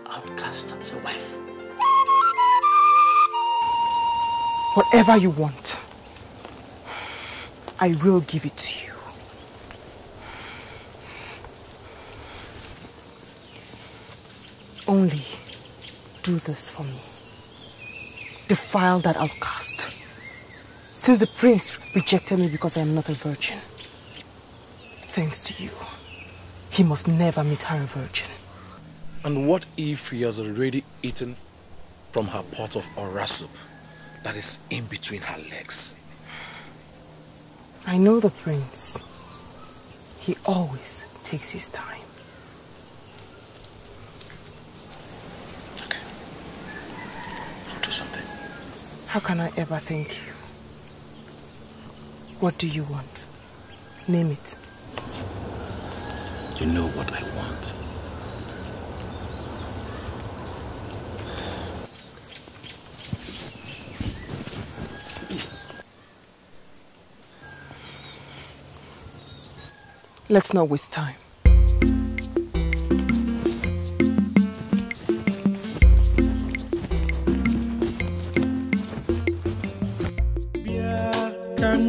outcast as a wife. Whatever you want, I will give it to you. Only do this for me. Defile that outcast. Since the prince rejected me because I am not a virgin, thanks to you, he must never meet her a virgin. And what if he has already eaten from her pot of ora soup that is in between her legs? I know the prince. He always takes his time. Something. How can I ever thank you? What do you want? Name it. You know what I want. Let's not waste time.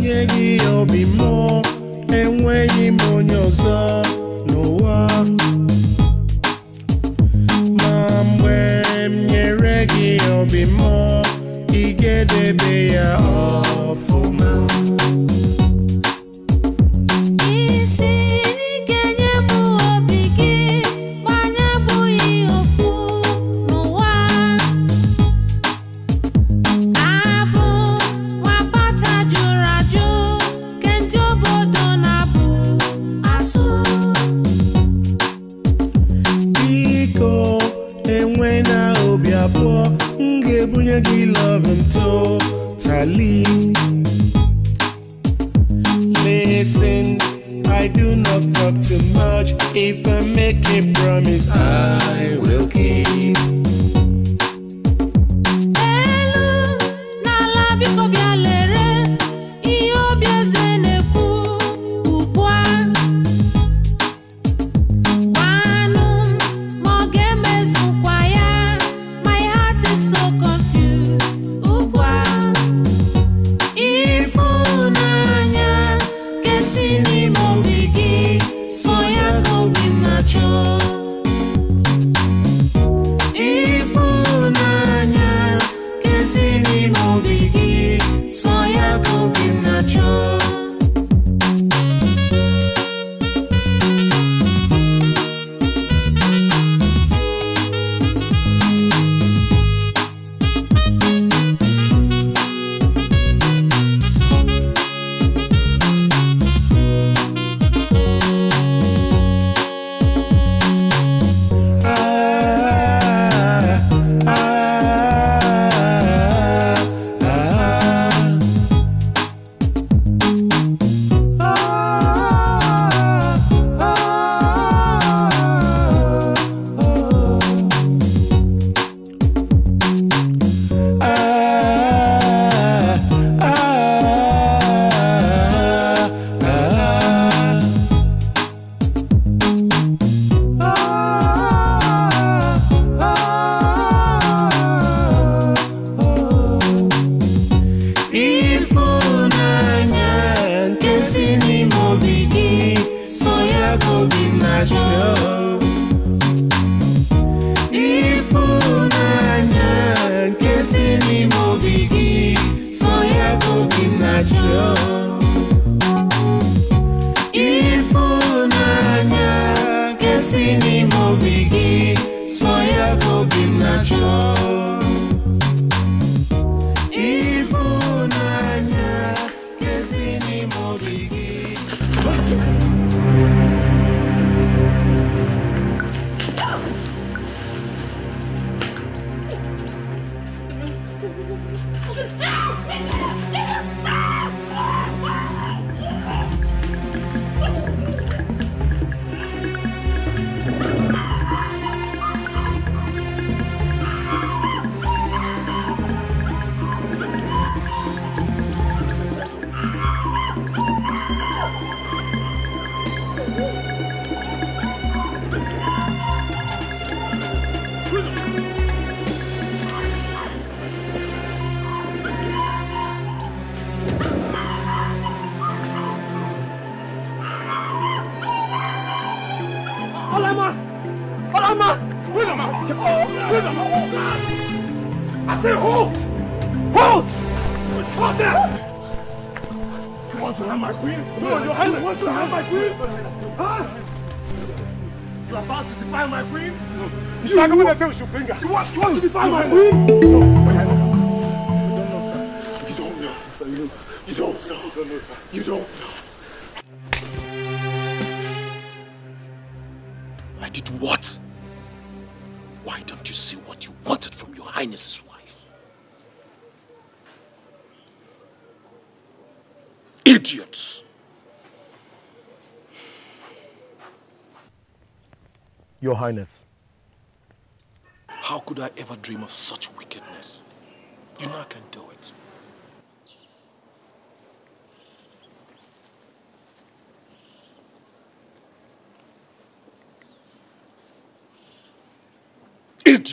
inye gị obi mụọ enweghị m onye ọzọ n'ụwa. Ma mgbe m nyere gị obi mụọ ị ga-edebe ya. ọ If I make a promise, I will keep.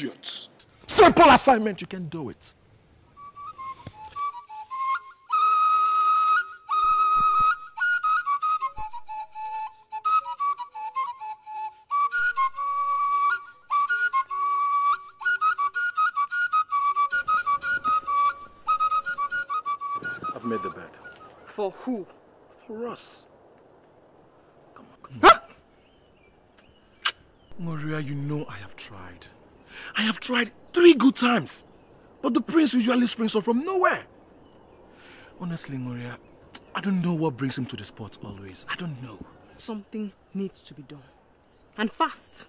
idiots. Simple assignment, you can do it. times. But the prince usually springs up from nowhere. Honestly, Maria, I don't know what brings him to the spot always. I don't know. Something needs to be done. And fast.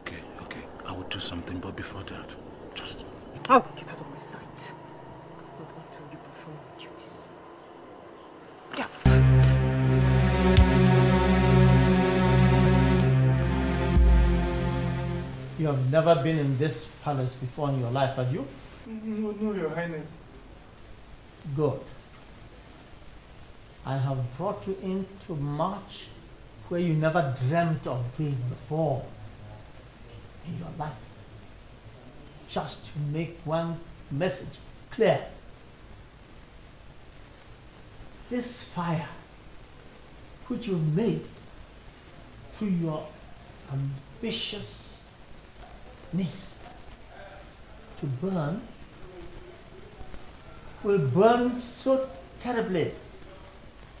Okay, okay. I will do something, but before that, just... Oh, get out of my You have never been in this palace before in your life, have you? No, no, Your Highness. Good. I have brought you into march where you never dreamt of being before in your life. Just to make one message clear. This fire, which you've made through your ambitious niece to burn, will burn so terribly,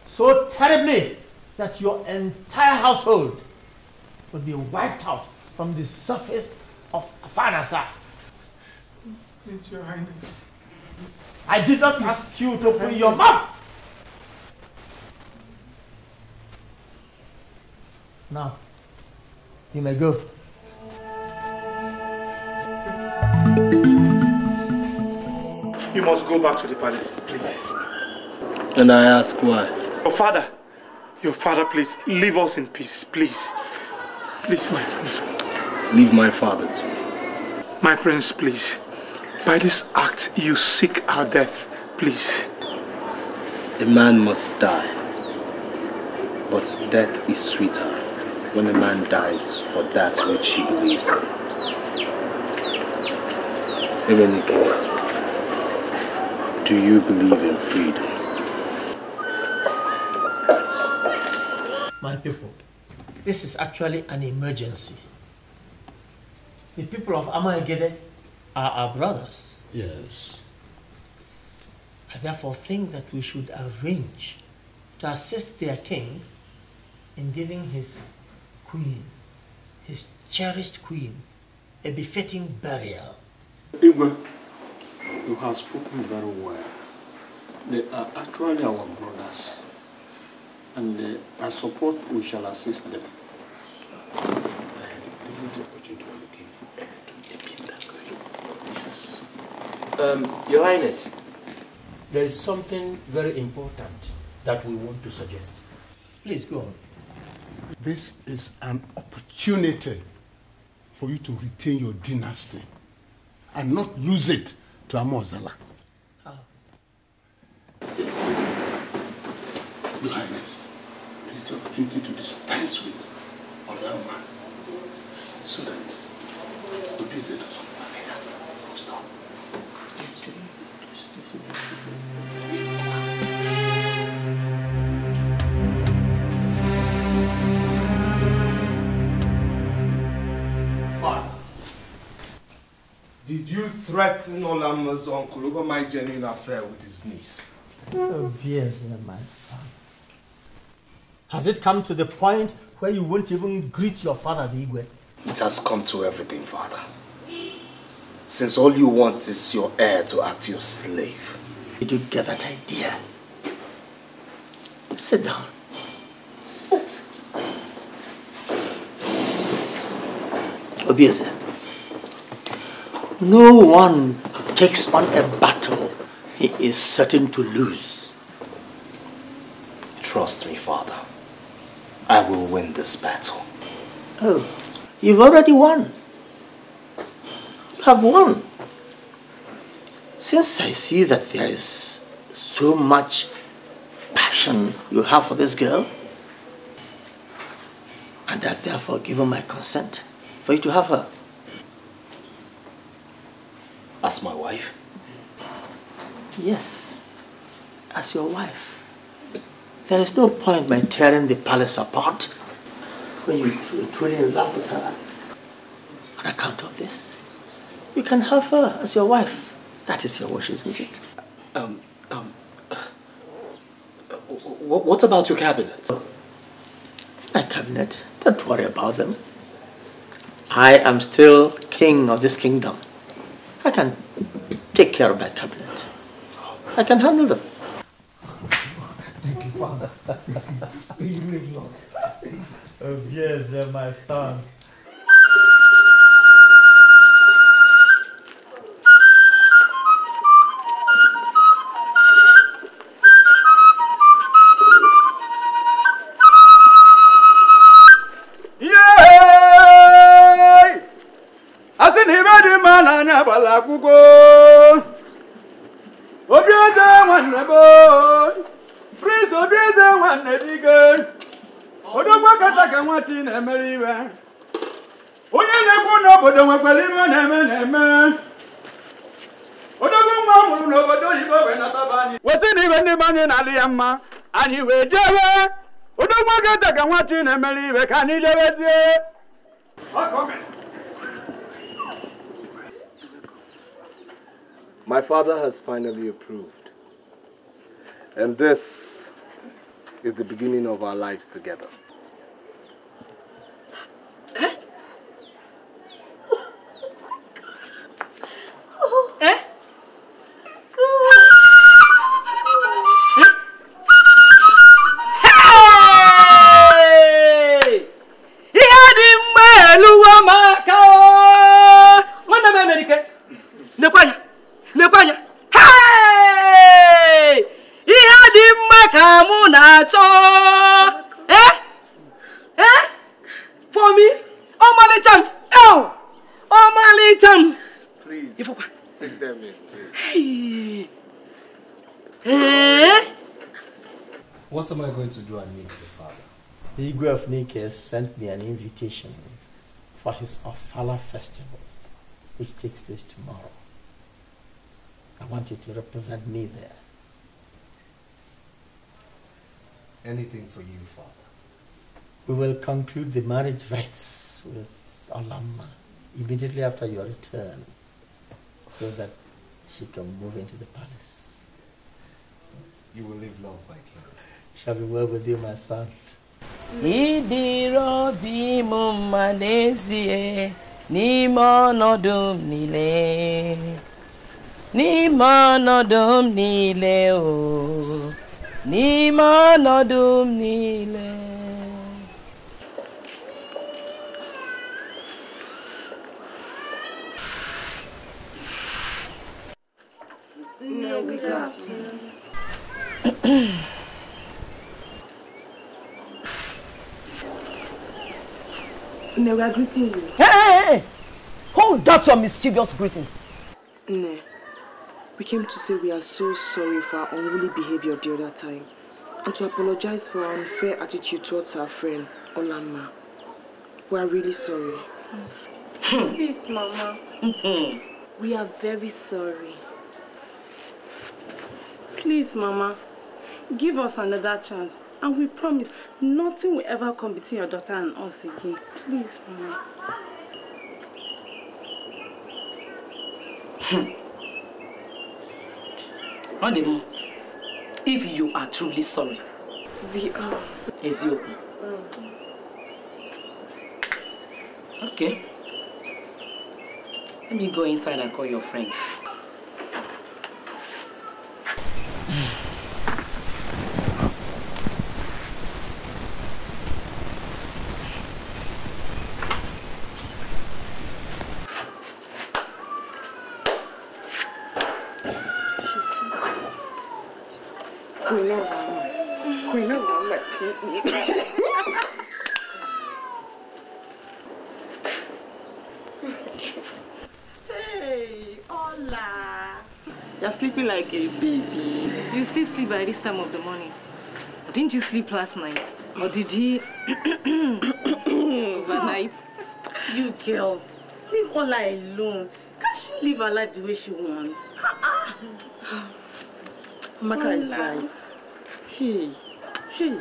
so terribly that your entire household will be wiped out from the surface of Afanasa. Please, Your Highness. Please. I did not ask you to open your mouth. Now, you may go. You must go back to the palace, please. And I ask why. Your father, your father, please, leave us in peace, please. Please, my prince. Leave my father to me. My prince, please. By this act, you seek our death, please. A man must die. But death is sweeter when a man dies for that which he believes in. Erenike, do you believe in freedom? My people, this is actually an emergency. The people of Amaegede are our brothers. Yes. I therefore think that we should arrange to assist their king in giving his queen, his cherished queen, a befitting burial. Igwe, you have spoken very well. They are actually our brothers. And uh, I support we shall assist them. Isn't it what you are looking for? Yes. Um, Your Highness, there is something very important that we want to suggest. Please go on. This is an opportunity for you to retain your dynasty and not lose it to Amozala. Oh. Your Highness, it's an opportunity to dispense with Olama so that doesn't marry you threaten Olama's uncle over my genuine affair with his niece? Oh, yes, my son. Has it come to the point where you won't even greet your father, the Igwe? It has come to everything, Father. Since all you want is your heir to act your slave. Did you get that idea? Sit down. Sit. Obieze, no one takes on a battle he is certain to lose. Trust me, Father. I will win this battle. Oh, you've already won. You have won. Since I see that there is so much passion you have for this girl, and I've therefore given my consent for you to have her. As my wife? Yes, as your wife. There is no point my tearing the palace apart when you're truly in love with her. On account of this, you can have her as your wife. That is your wish, isn't it? Um, um, What, what about your cabinet? My cabinet, don't worry about them. I am still king of this kingdom. I can take care of my tablet. I can handle them. Thank you, Father. you live long. Oh, yes, my son. N'anya gbara akwụkwọ obi eze nwanne bo. Prince obi eze nwanne dike odogwu kata ka nwachi na-emere iwe. Onye na-ekwu n'obodo nwekwara iwe na-eme na-eme odogwu nwa mụrụ n'obodo oyibo wee nataba anyị. Weta na iwe ndị be anyị na-adị ya mma. Anyị wee jebe odogwu kata ka nwachi na-emere iwe ka anyị jebezie My father has finally approved. And this is the beginning of our lives together. Eh? Of Nike sent me an invitation for his Ofala festival, which takes place tomorrow. I want you to represent me there. Anything for you, father. We will conclude the marriage rites with Olamma immediately after your return so that she can move into the palace. You will live long, my king. Shall be well with you, my son. Ịdịrị obi m mma n'ezie n'ime ọnọdụ m niile n'ime ọnọdụ m niile o n'ime ọnọdụ m niile Nne, we are greeting you. Hey, hey, hey! Hold that your mischievous greetings. Nne, we came to say we are so sorry for our unruly behavior the other time and to apologize for our unfair attitude towards our friend, Olamma. We are really sorry. Please, Mama. We are very sorry. Please, Mama. Give us another chance. And we promise nothing will ever come between your daughter and us again. Please, Mama. Mma. If you are truly sorry, We are. eziokwu. Okay. Let me go inside and call your friend. A baby. You still sleep by this time of the morning. Didn't you sleep last night? Or did he overnight? You girls, leave Ola alone. Can't she live her life the way she wants? Ah, ah. Is right. Hey, hey.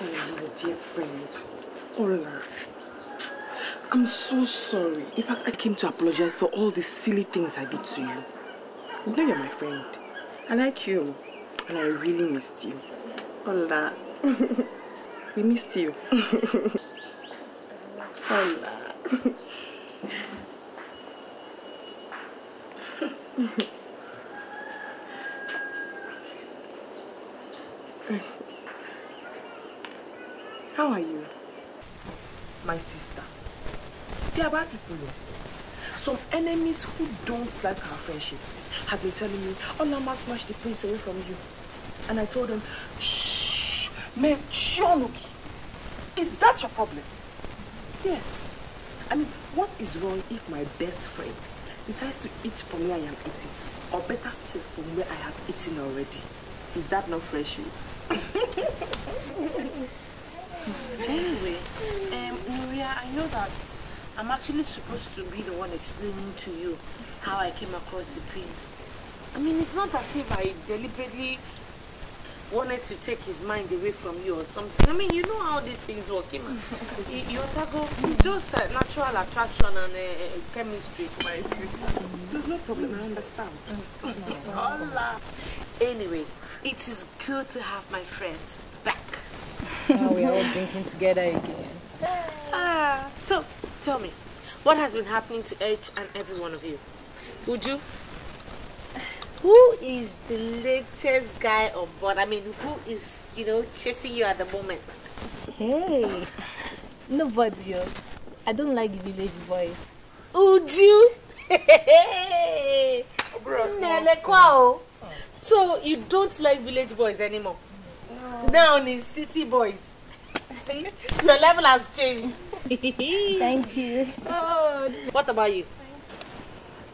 Oh, my dear friend. Ola. I'm so sorry. In fact, I came to apologize for all the silly things I did to you. You know you're my friend. I like you. And I really missed you. Ola. we missed you. Ola. How are you? My sister. They are bad people though. Some enemies who don't like our friendship have been telling me, Olama snatched the prince away from you. And I told them, shh, me Chionuki. Is that your problem? Yes. I mean, what is wrong if my best friend decides to eat from where I am eating, or better still, from where I have eaten already. Is that not friendship? Anyway, um, Nuria, I know that I'm actually supposed to be the one explaining to you how I came across the prince. I mean, it's not as if I deliberately wanted to take his mind away from you or something. I mean, you know how these things work. Ima. Y- Your taco is just uh, natural attraction and uh, chemistry. My sister. There's no problem, I understand. Ola. Anyway, it is good to have my friends back. Now we are all drinking together again. Ah, so tell me, what has been happening to each and every one of you? Uju, who is the latest guy on board? I mean, who is, you know, chasing you at the moment? Hey, nobody. oh. I don't like village boys. Uju? Nele kwa o. So you don't like village boys anymore? Now it's city boys. See, your level has changed. Thank you. Oh, what about you?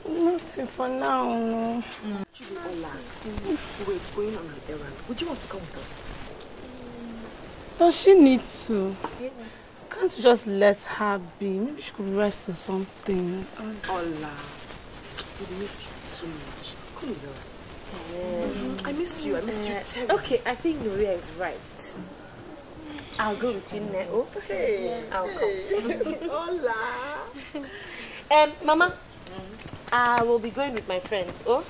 Nothing for now, no. Ola. We're going on an errand. Would you want to come with us? Does she need to? Can't you just let her be? Maybe she could rest or something. Ola. We missed you so much. Come with us. I missed you. I missed you Uh, terribly. okay, I think Nuria is right. I'll go with you, Neo. Hey. I'll come. Ola. Um, Mama, I will be going with my friends. Oh,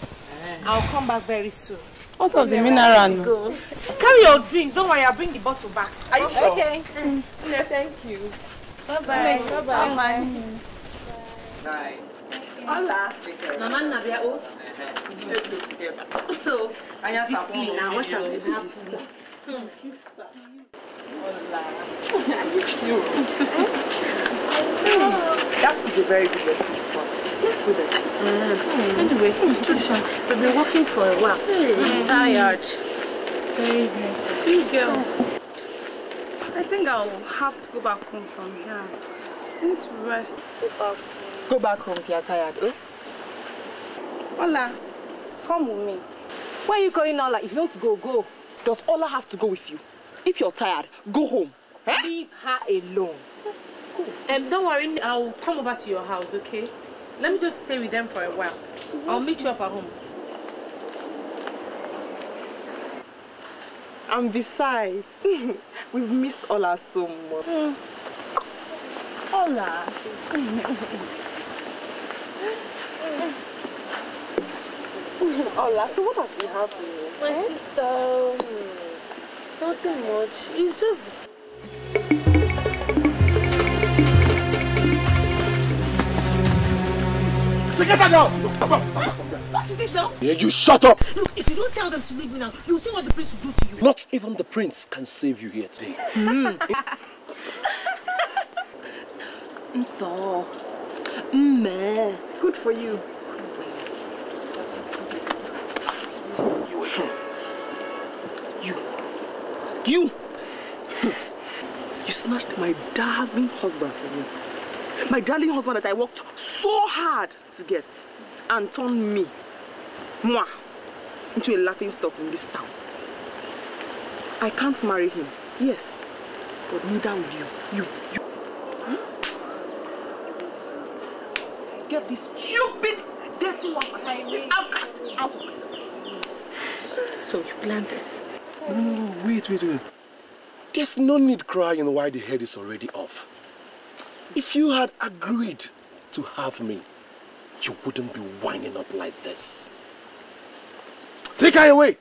I'll come back very soon. What of the mineral. Carry your drinks. Don't worry, I'll bring the bottle back. Are you sure? Okay. No, thank you. Bye bye. Bye bye. Bye. Hola. Mama Nabia, oh. Let's go together. So, this thing now, what happened? Hmm, sister. That is a very good resting spot. Let's go there. Anyway, it's too short. We've been walking for a while. I'm tired. Very good. You girls. I think I'll have to go back home from here. I need to rest. Go back home if you're tired, eh? Ola, come with me. Why are you calling Ola? If you want to go, go. Does Ola have to go with you? If you're tired, go home. Eh? Leave her alone. Cool. Um, don't worry, I'll come over to your house, okay? Let me just stay with them for a while. I'll meet you up at home. And besides, we've missed Ola so much. Hola. Ola, so what has been happening? My Eh? sister, hmm, nothing much. It's just So get that down! Look, come on, come on from there. What is it now? Yeah, you shut up! Look, if you don't tell them to leave me now, you'll see what the prince will do to you. Not even the prince can save you here today. Nto. Mme. Good for you. You again. You. You. You snatched my darling husband from me. My darling husband that I worked so hard to get and turned me, moi, into a laughing stock in this town. I can't marry him, yes, but neither will you. You, you. Get this stupid, dirty one, crying, this outcast out of my sight. So you planned this? No, no, no, wait, wait, wait. There's no need crying why the head is already off. If you had agreed to have me, you wouldn't be winding up like this. Take her away!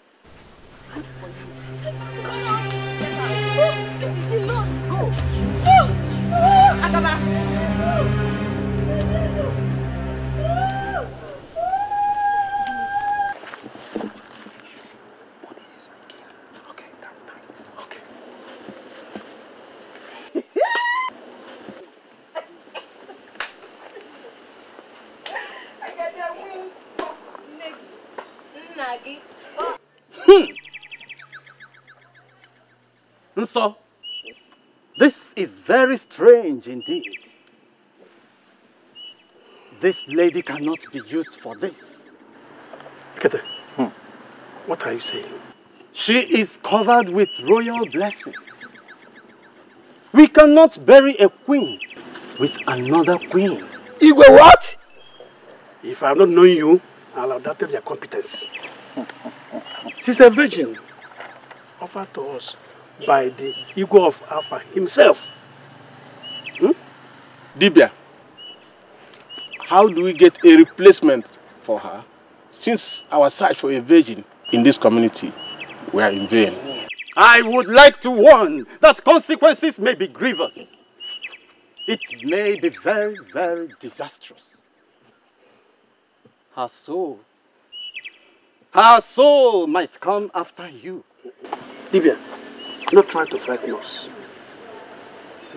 Nso, this is very strange indeed. This lady cannot be used for this. Ikete, what are you saying? She is covered with royal blessings. We cannot bury a queen with another queen. Igwe, what? If I have not known you, I'll have doubted your competence. She's a virgin offered to us by the Igwe of Alpha himself. Hmm? Dibia, how do we get a replacement for her since our search for a virgin in this community were in vain? I would like to warn that consequences may be grievous. It may be very, very disastrous. Her soul, her soul might come after you. Dibia, not try to frighten us.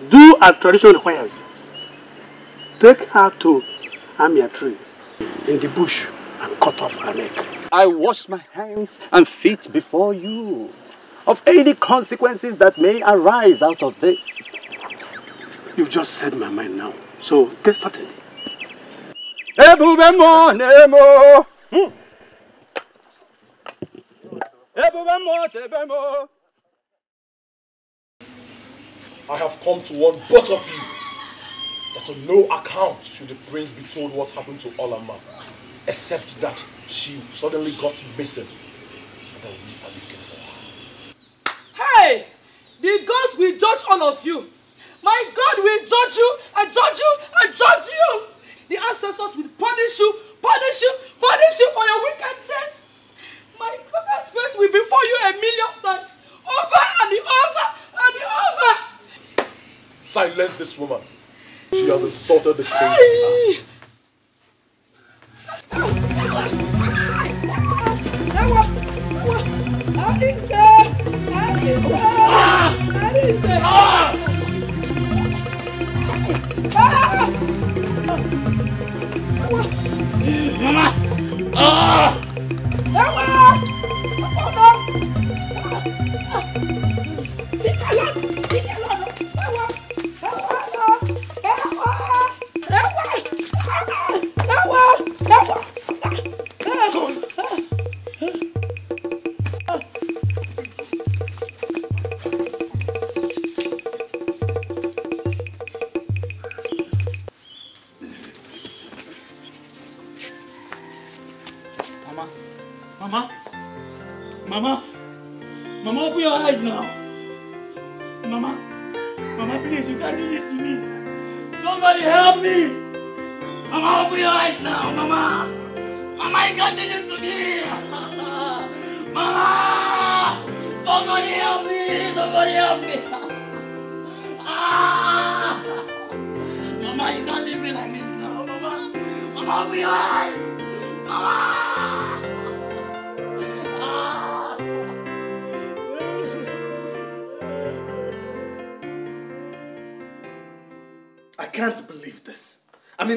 Do as tradition requires. Take her to Amia tree in the bush and cut off her neck. I wash my hands and feet before you of any consequences that may arise out of this. You've just said my mind now. So get started. Ebubemo nemo. Hmm. Ebubemo chebemo. I have come to warn both of you that on no account should the prince be told what happened to Olama, except that she suddenly got missing and that we are looking for her. Hey! The gods will judge all of you. My God will judge you and judge you and judge you. The ancestors will punish you, punish you, punish you for your wickedness. My father's face will be for you a million times. Over and over and over. Silence this woman. She has insulted the king. Mama! Ah! Mama,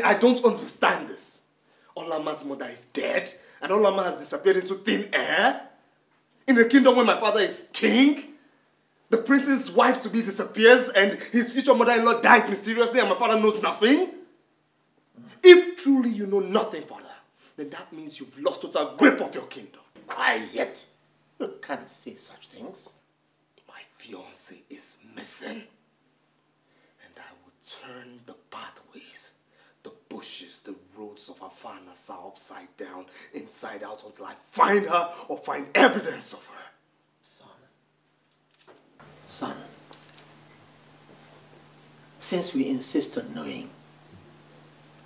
I don't understand this. Olama's mother is dead, and Olama has disappeared into thin air? In a kingdom where my father is king? The prince's wife to be disappears, and his future mother-in-law dies mysteriously, and my father knows nothing? If truly you know nothing, father, then that means you've lost total grip of your kingdom. Quiet. You can't say such things. My fiancé is missing. And I will turn the pathways, bushes, the roads of Afanasa upside down, inside out until I find her or find evidence of her. Son. Son, since we insist on knowing,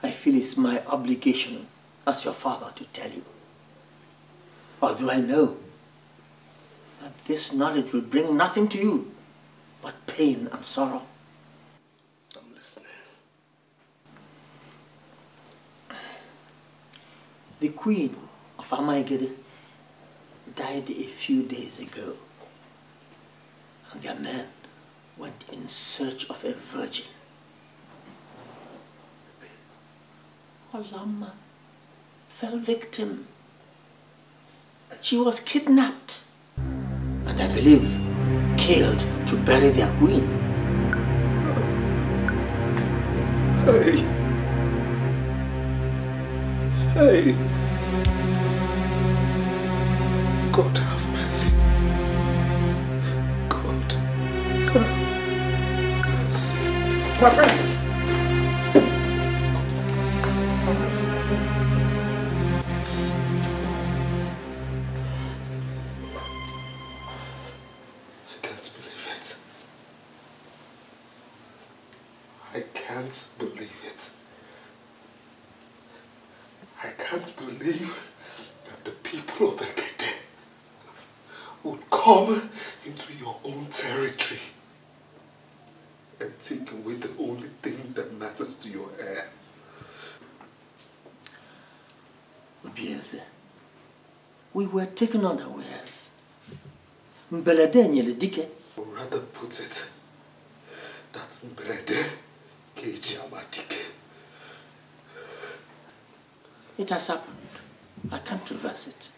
I feel it's my obligation as your father to tell you. Although I know that this knowledge will bring nothing to you but pain and sorrow. I'm listening. The queen of Amaigede died a few days ago, and their men went in search of a virgin. Olama fell victim. She was kidnapped and I believe killed to bury their queen. Hey. Hey. God have mercy. God have mercy. My prince! I can't believe it. Can't believe it. I can't believe that the people of Ekede would come into your own territory and take away the only thing that matters to your heir. Obieze, we were taken unawares. Mbelede nyere dike. Or rather put it, that Mbelede Keji Amadike. It has happened. I can't reverse it.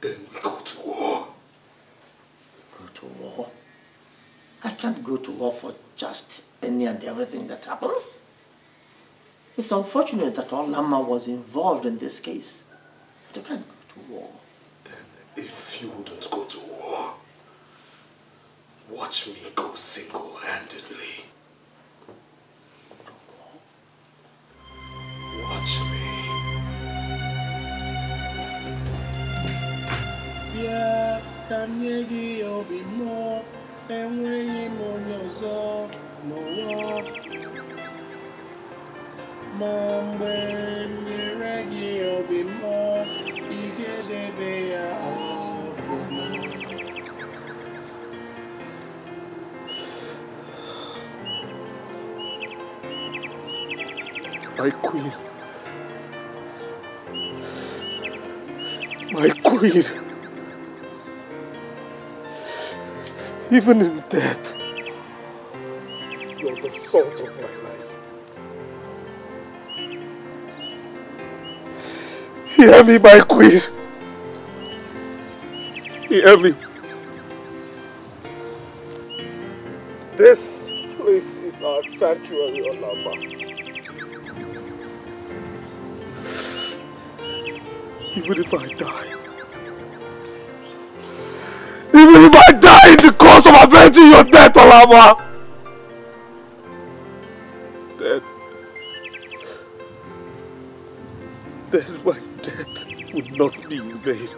Then we go to war. Go to war? I can't go to war for just any and everything that happens. It's unfortunate that Olama was involved in this case. But I can't go to war. Then if you wouldn't go to war, watch me go single-handedly. Me. bịa ka nye gị obi mmụọ enweghị m onye ọzọ n'ụwa ma mgbe nyere gị obi mmụọ ị ga-edebe ya ọfụma My queen. My queen. Even in death, you're the salt of my life. Hear me, my queen. Hear me. This place is our sanctuary, Olama. Even if I die, even if I die in the course of avenging your death, Olama, then, then my death would not be in vain.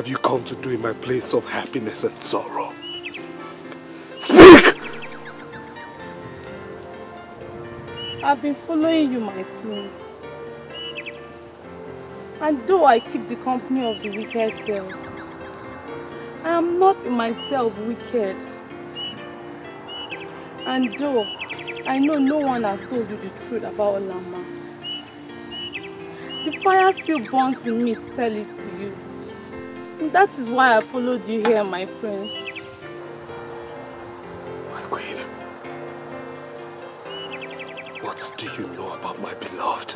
Have you come to do in my place of happiness and sorrow? Speak! I've been following you, my twins. And though I keep the company of the wicked girls, I am not in myself wicked. And though I know no one has told you the truth about Olama, the fire still burns in me to tell it to you. That is why I followed you here, my prince. My queen. What do you know about my beloved?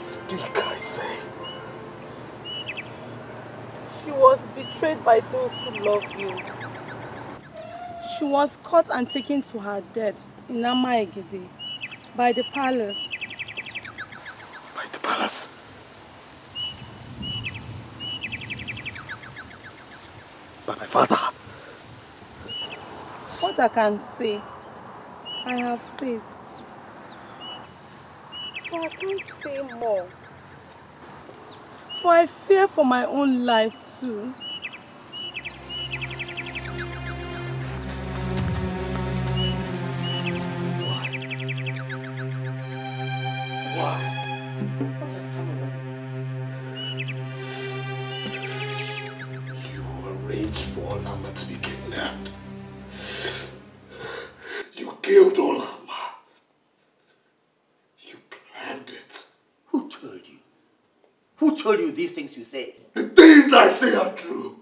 Speak, I say. She was betrayed by those who love you. She was caught and taken to her death in Amaegede by the palace. I can say, I have said. But I can't say more. For I fear for my own life too. These things you say? The things I say are true.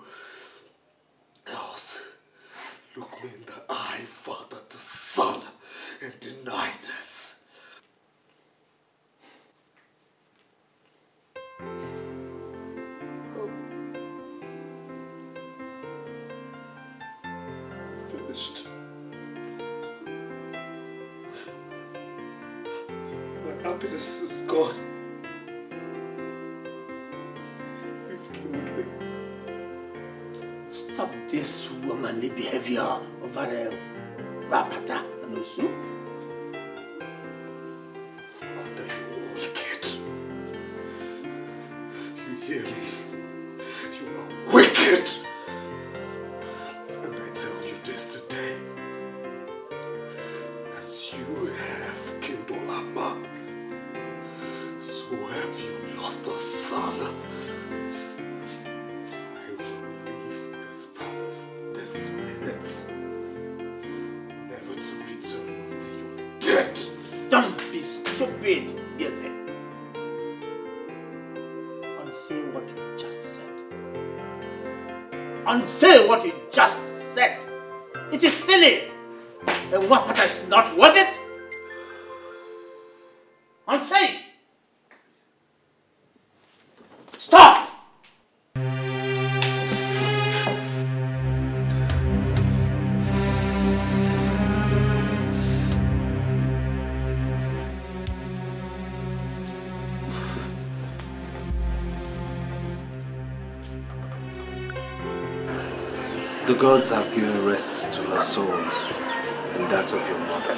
Gods have given rest to her soul and that of your mother.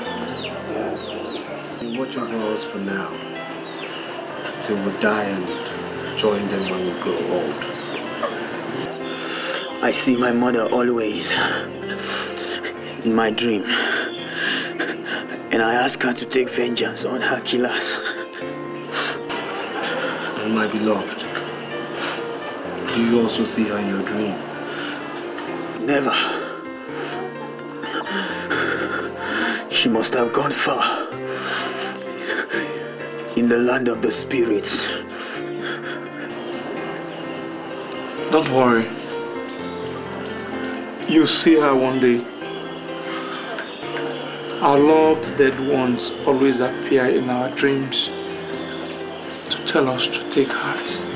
And watch over us for now, till we die and join them when we grow old. I see my mother always in my dream. And I ask her to take vengeance on her killers. And my beloved, do you also see her in your dream? Never. She must have gone far. In the land of the spirits. Don't worry. You'll see her one day. Our loved dead ones always appear in our dreams to tell us to take heart.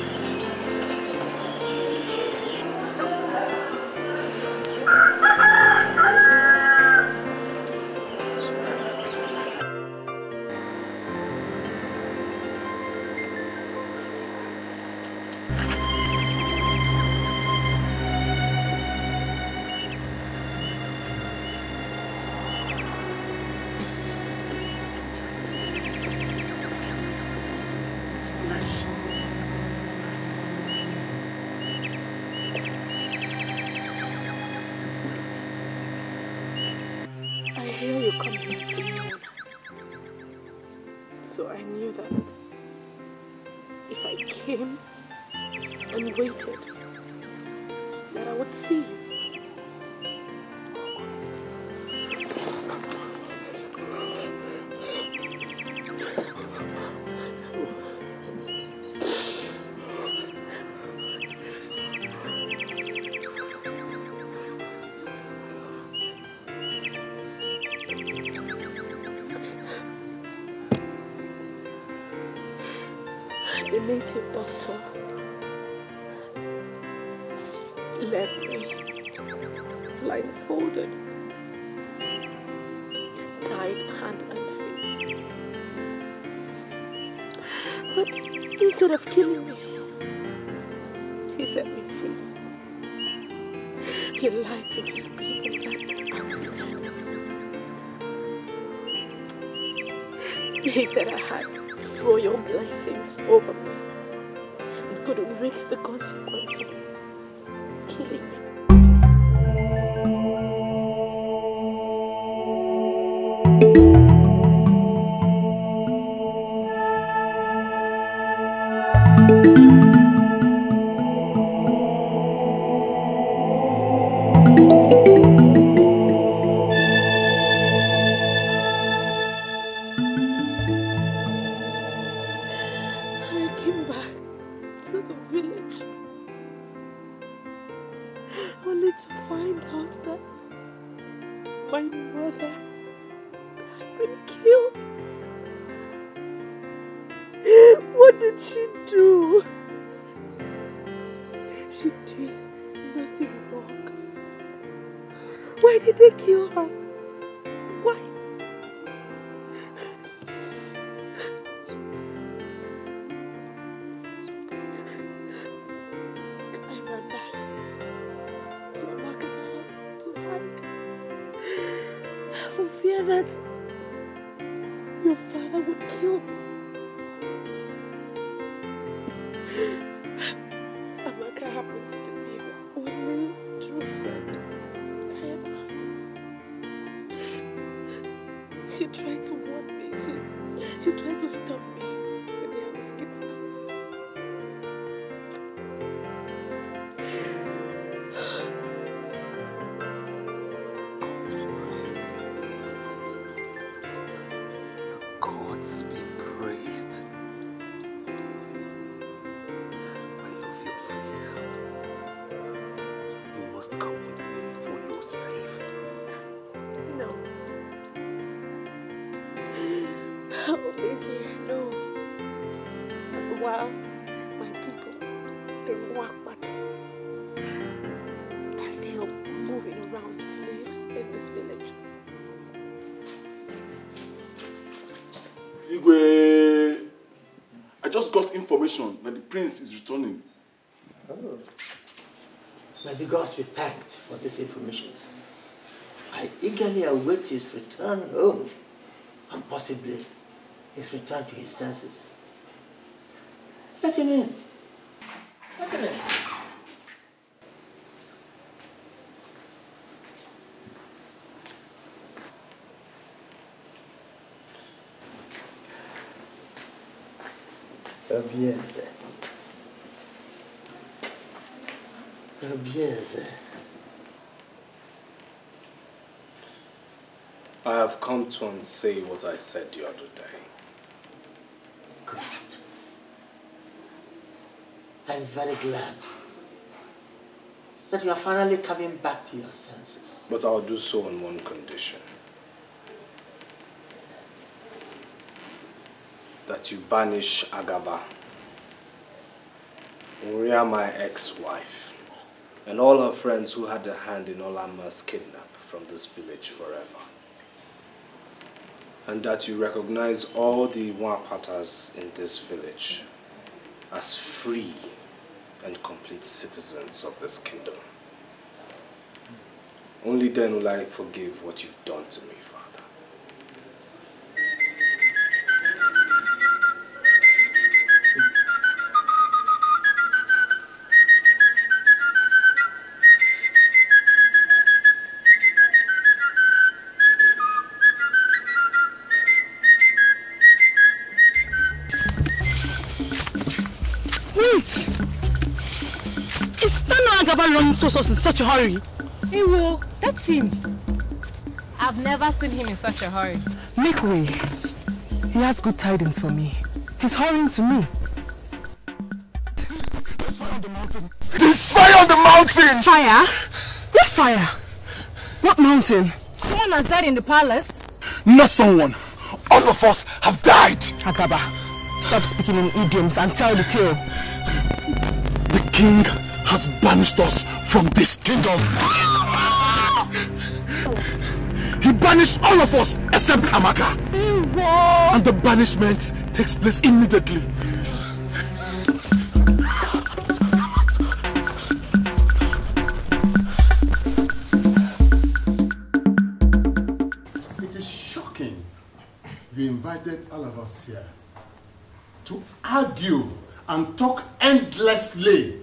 The native doctor left me blindfolded, tied hand and feet. But instead of killing me, he set me free. He lied to his people that I was dead. He said I had royal blessings over me. And could erase the consequence information that the prince is returning. Oh. May the gods be thanked for this information. I eagerly await his return home and possibly his return to his senses. Let him in. Obieze. Obieze. I have come to unsay what I said the other day. Good. I'm very glad that you are finally coming back to your senses. But I'll do so on one condition. That you banish Agaba, Uria, my ex-wife, and all her friends who had a hand in Olama's kidnap from this village forever. And that you recognize all the Nwagbatas in this village as free and complete citizens of this kingdom. Only then will I forgive what you've done to me, Father. Agaba running so so in such a hurry? He will. That's him. I've never seen him in such a hurry. Make way. He has good tidings for me. He's hurrying to me. There's fire on the mountain! Fire? On the mountain! Fire? What fire? What mountain? Someone has died in the palace. Not someone. All of us have died. Agaba, stop speaking in idioms and tell the tale. The king has banished us from this kingdom. He banished all of us except Amaka. And the banishment takes place immediately. It is shocking you invited all of us here to argue and talk endlessly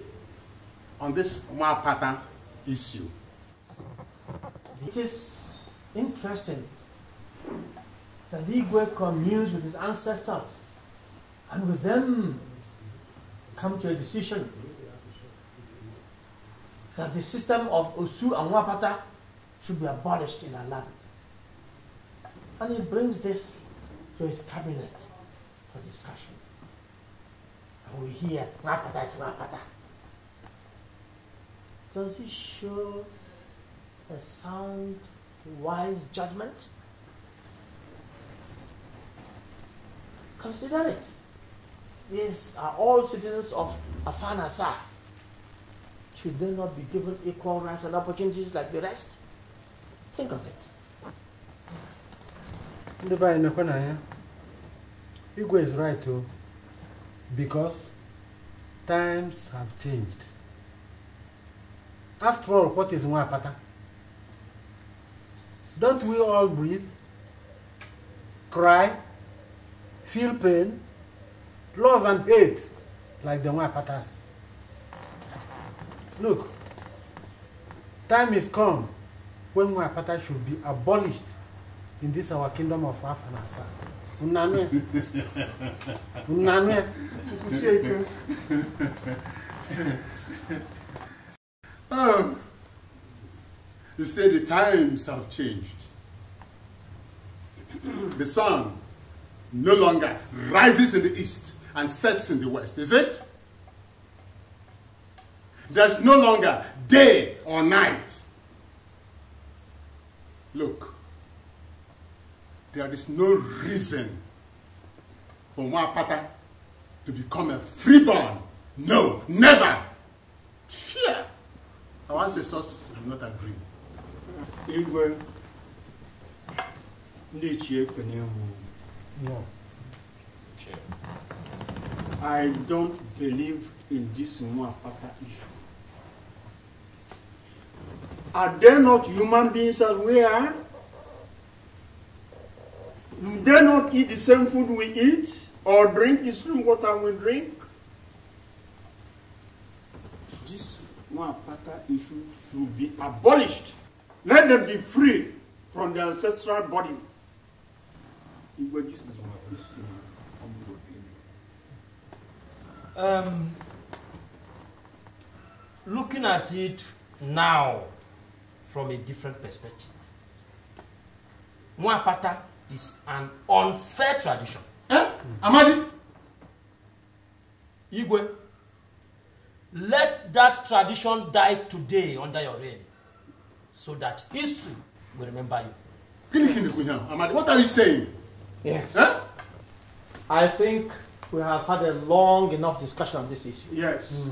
this Nwagbata issue. It is interesting that Igwe communes with his ancestors and with them come to a decision that the system of Osu and Nwagbata should be abolished in our land. And he brings this to his cabinet for discussion. And we hear Nwagbata is Nwagbata. Does he show a sound, wise judgment? Consider it. These are all citizens of Afanasa. Should they not be given equal rights and opportunities like the rest? think of it. ndị be igwe is right o because times have changed after all what is Nwagbata don't we all breathe cry feel pain love and hate like the Nwagbatas look time is come when Nwagbata should be abolished in this our kingdom of Afanasa. Unanwe. Unanwe. Oh, you say the times have changed. the sun no longer rises in the east and sets in the west, is it? There's no longer day or night. Look, there is no reason for Nwagbata to become a freeborn. No, never. Fear. Our ancestors do not agree. Igwe, ndị ichie mụ. No. I don't believe in this Mwapata issue. Are they not human beings as we are? Do they not eat the same food we eat or drink the same water we drink? This Mwapata issue should be abolished. Let them be free from their ancestral body. Um, looking at it now from a different perspective, Mwapata is an unfair tradition. Eh? Amadi? Igwe, let that tradition die today under your reign so that history will remember you. Kini kini kunya? Amadi, what are you saying? Yes. Huh? I think we have had a long enough discussion on this issue. Yes. Hmm.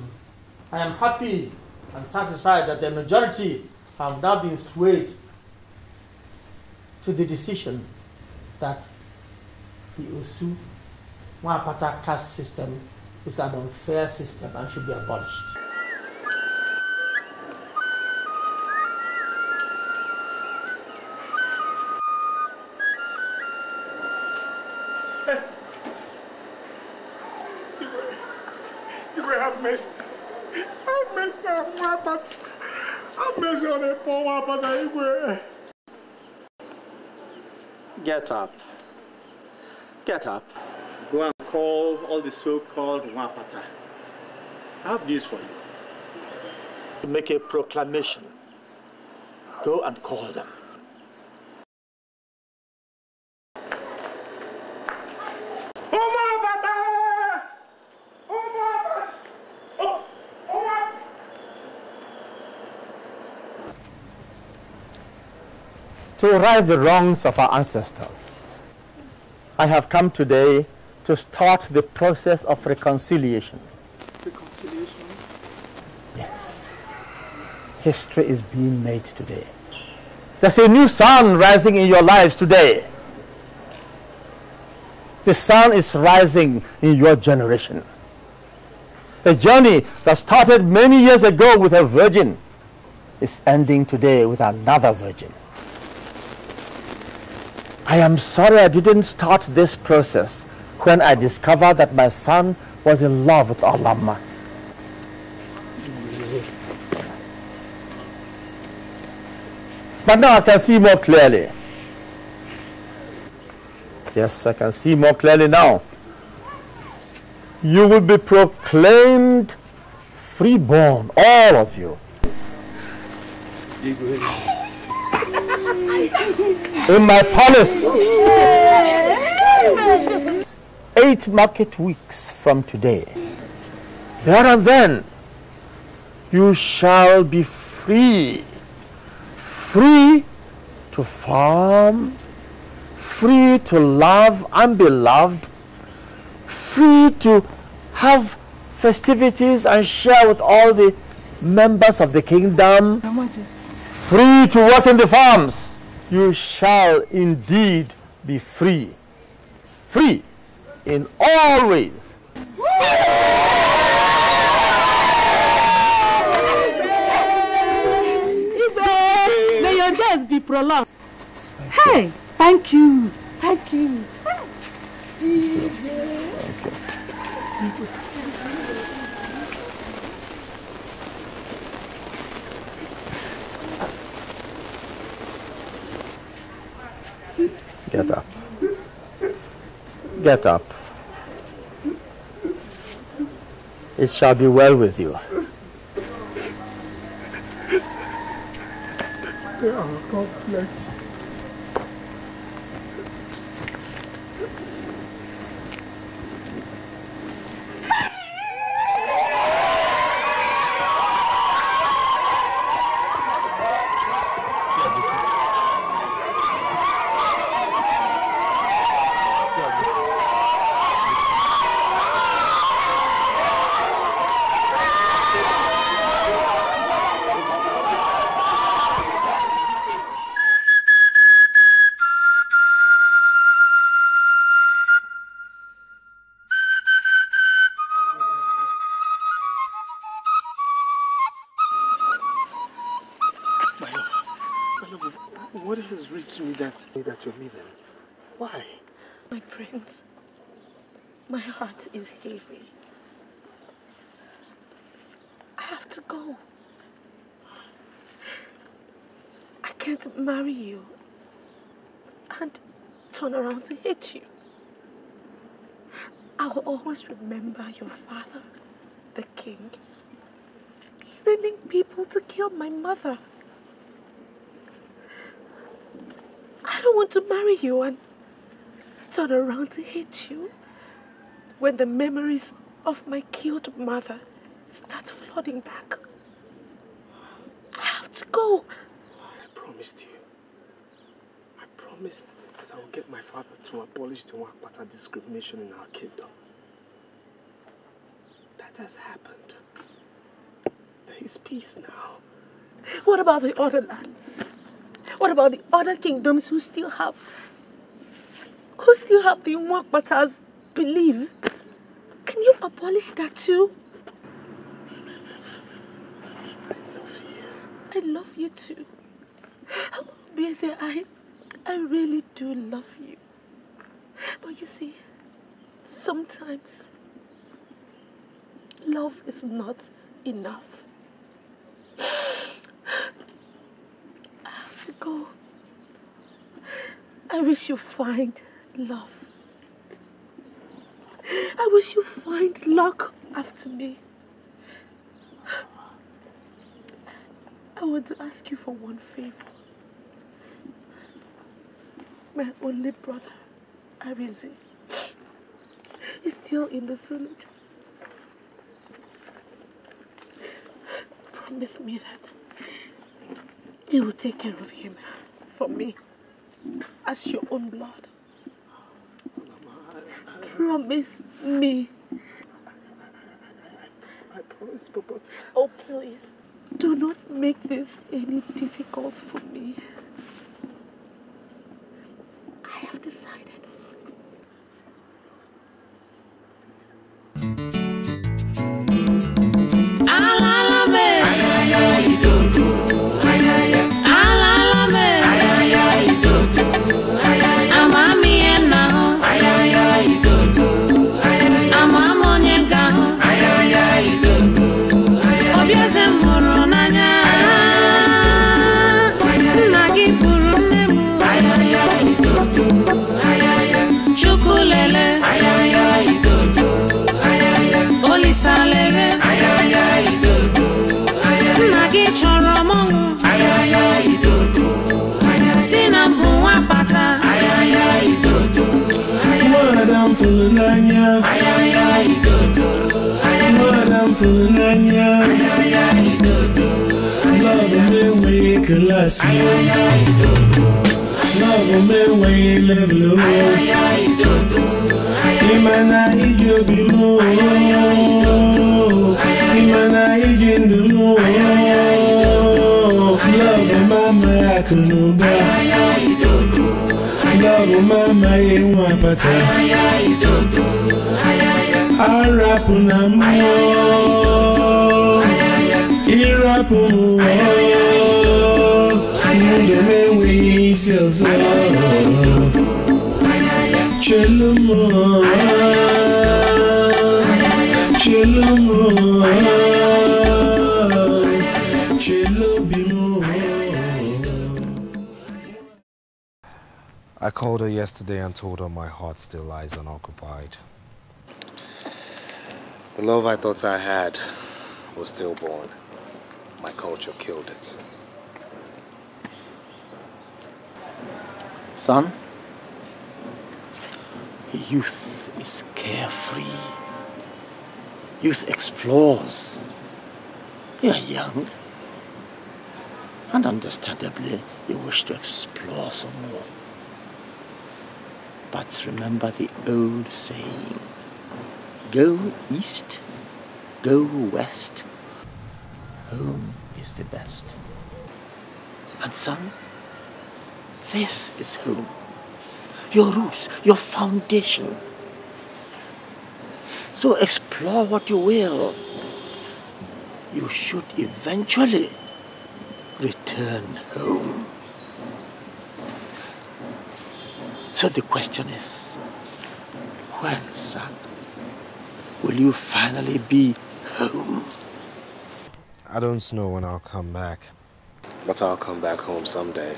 I am happy and satisfied that the majority have now been swayed to the decision that the Osu Nwagbata caste system is an unfair system and should be abolished. You will have mercy. Have mercy on my but Have mercy on the poor one, but I will. Get up. Get up. Go and call all the so-called Nwagbata. I have news for you. To make a proclamation, go and call them. To right the wrongs of our ancestors, I have come today to start the process of reconciliation. Reconciliation? Yes. History is being made today. There's a new sun rising in your lives today. The sun is rising in your generation. A journey that started many years ago with a virgin is ending today with another virgin. I am sorry I didn't start this process when I discovered that my son was in love with Alama. But now I can see more clearly. Yes, I can see more clearly now. You will be proclaimed freeborn, all of you. In my palace, eight market weeks from today. There and then, you shall be free. Free to farm, free to love and be loved, free to have festivities and share with all the members of the kingdom, free to work in the farms, you shall indeed be free. Free in all ways. May your days be prolonged. Hey, thank you. Thank you. Get up. Get up. It shall be well with you. Oh, God bless you. Has me that, that you're leaving? Why? My prince, my heart is heavy. I have to go. I can't marry you and turn around to hate you. I will always remember your father, the king, sending people to kill my mother. I don't want to marry you and turn around to hate you when the memories of my killed mother start flooding back. I have to go. I promised you. I promised that I will get my father to abolish the Nwagbata discrimination in our kingdom. That has happened. There is peace now. What about the other lands? What about the other kingdoms who still have who still have the Nwagbatas belief? Can you abolish that too? I love you too. Obviously, I, I really do love you. But you see, sometimes love is not enough. Go. I wish you find love. I wish you find luck after me. I want to ask you for one favor. My only brother, Arinze, is still in this village. Promise me that you will take care of him for me as your own blood. Promise me. I promise, but Oh, please, do not make this any difficult for me. I have decided. When you class. Love me when you level Imana ijobi mo. Imana ijindu mo. Love mama akunuba. anyị nwapata arapụ na mmụọ ịrapụ mmụọ ndụ I called her yesterday and told her my heart still lies unoccupied. The love I thought I had was stillborn. My culture killed it. Son, youth is carefree. Youth explores. You are young. And understandably, you wish to explore some more. But remember the old saying go east, go west. Home is the best. And son, this is home. Your roots, your foundation. So explore what you will. You should eventually return home. So the question is, when, son, will you finally be home? I don't know when I'll come back, but I'll come back home someday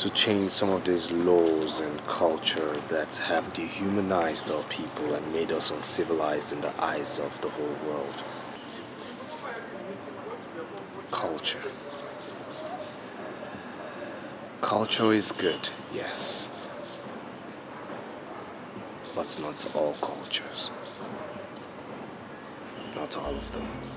to change some of these laws and culture that have dehumanized our people and made us uncivilized in the eyes of the whole world. Culture. Culture is good, yes. But not all cultures. Not all of them.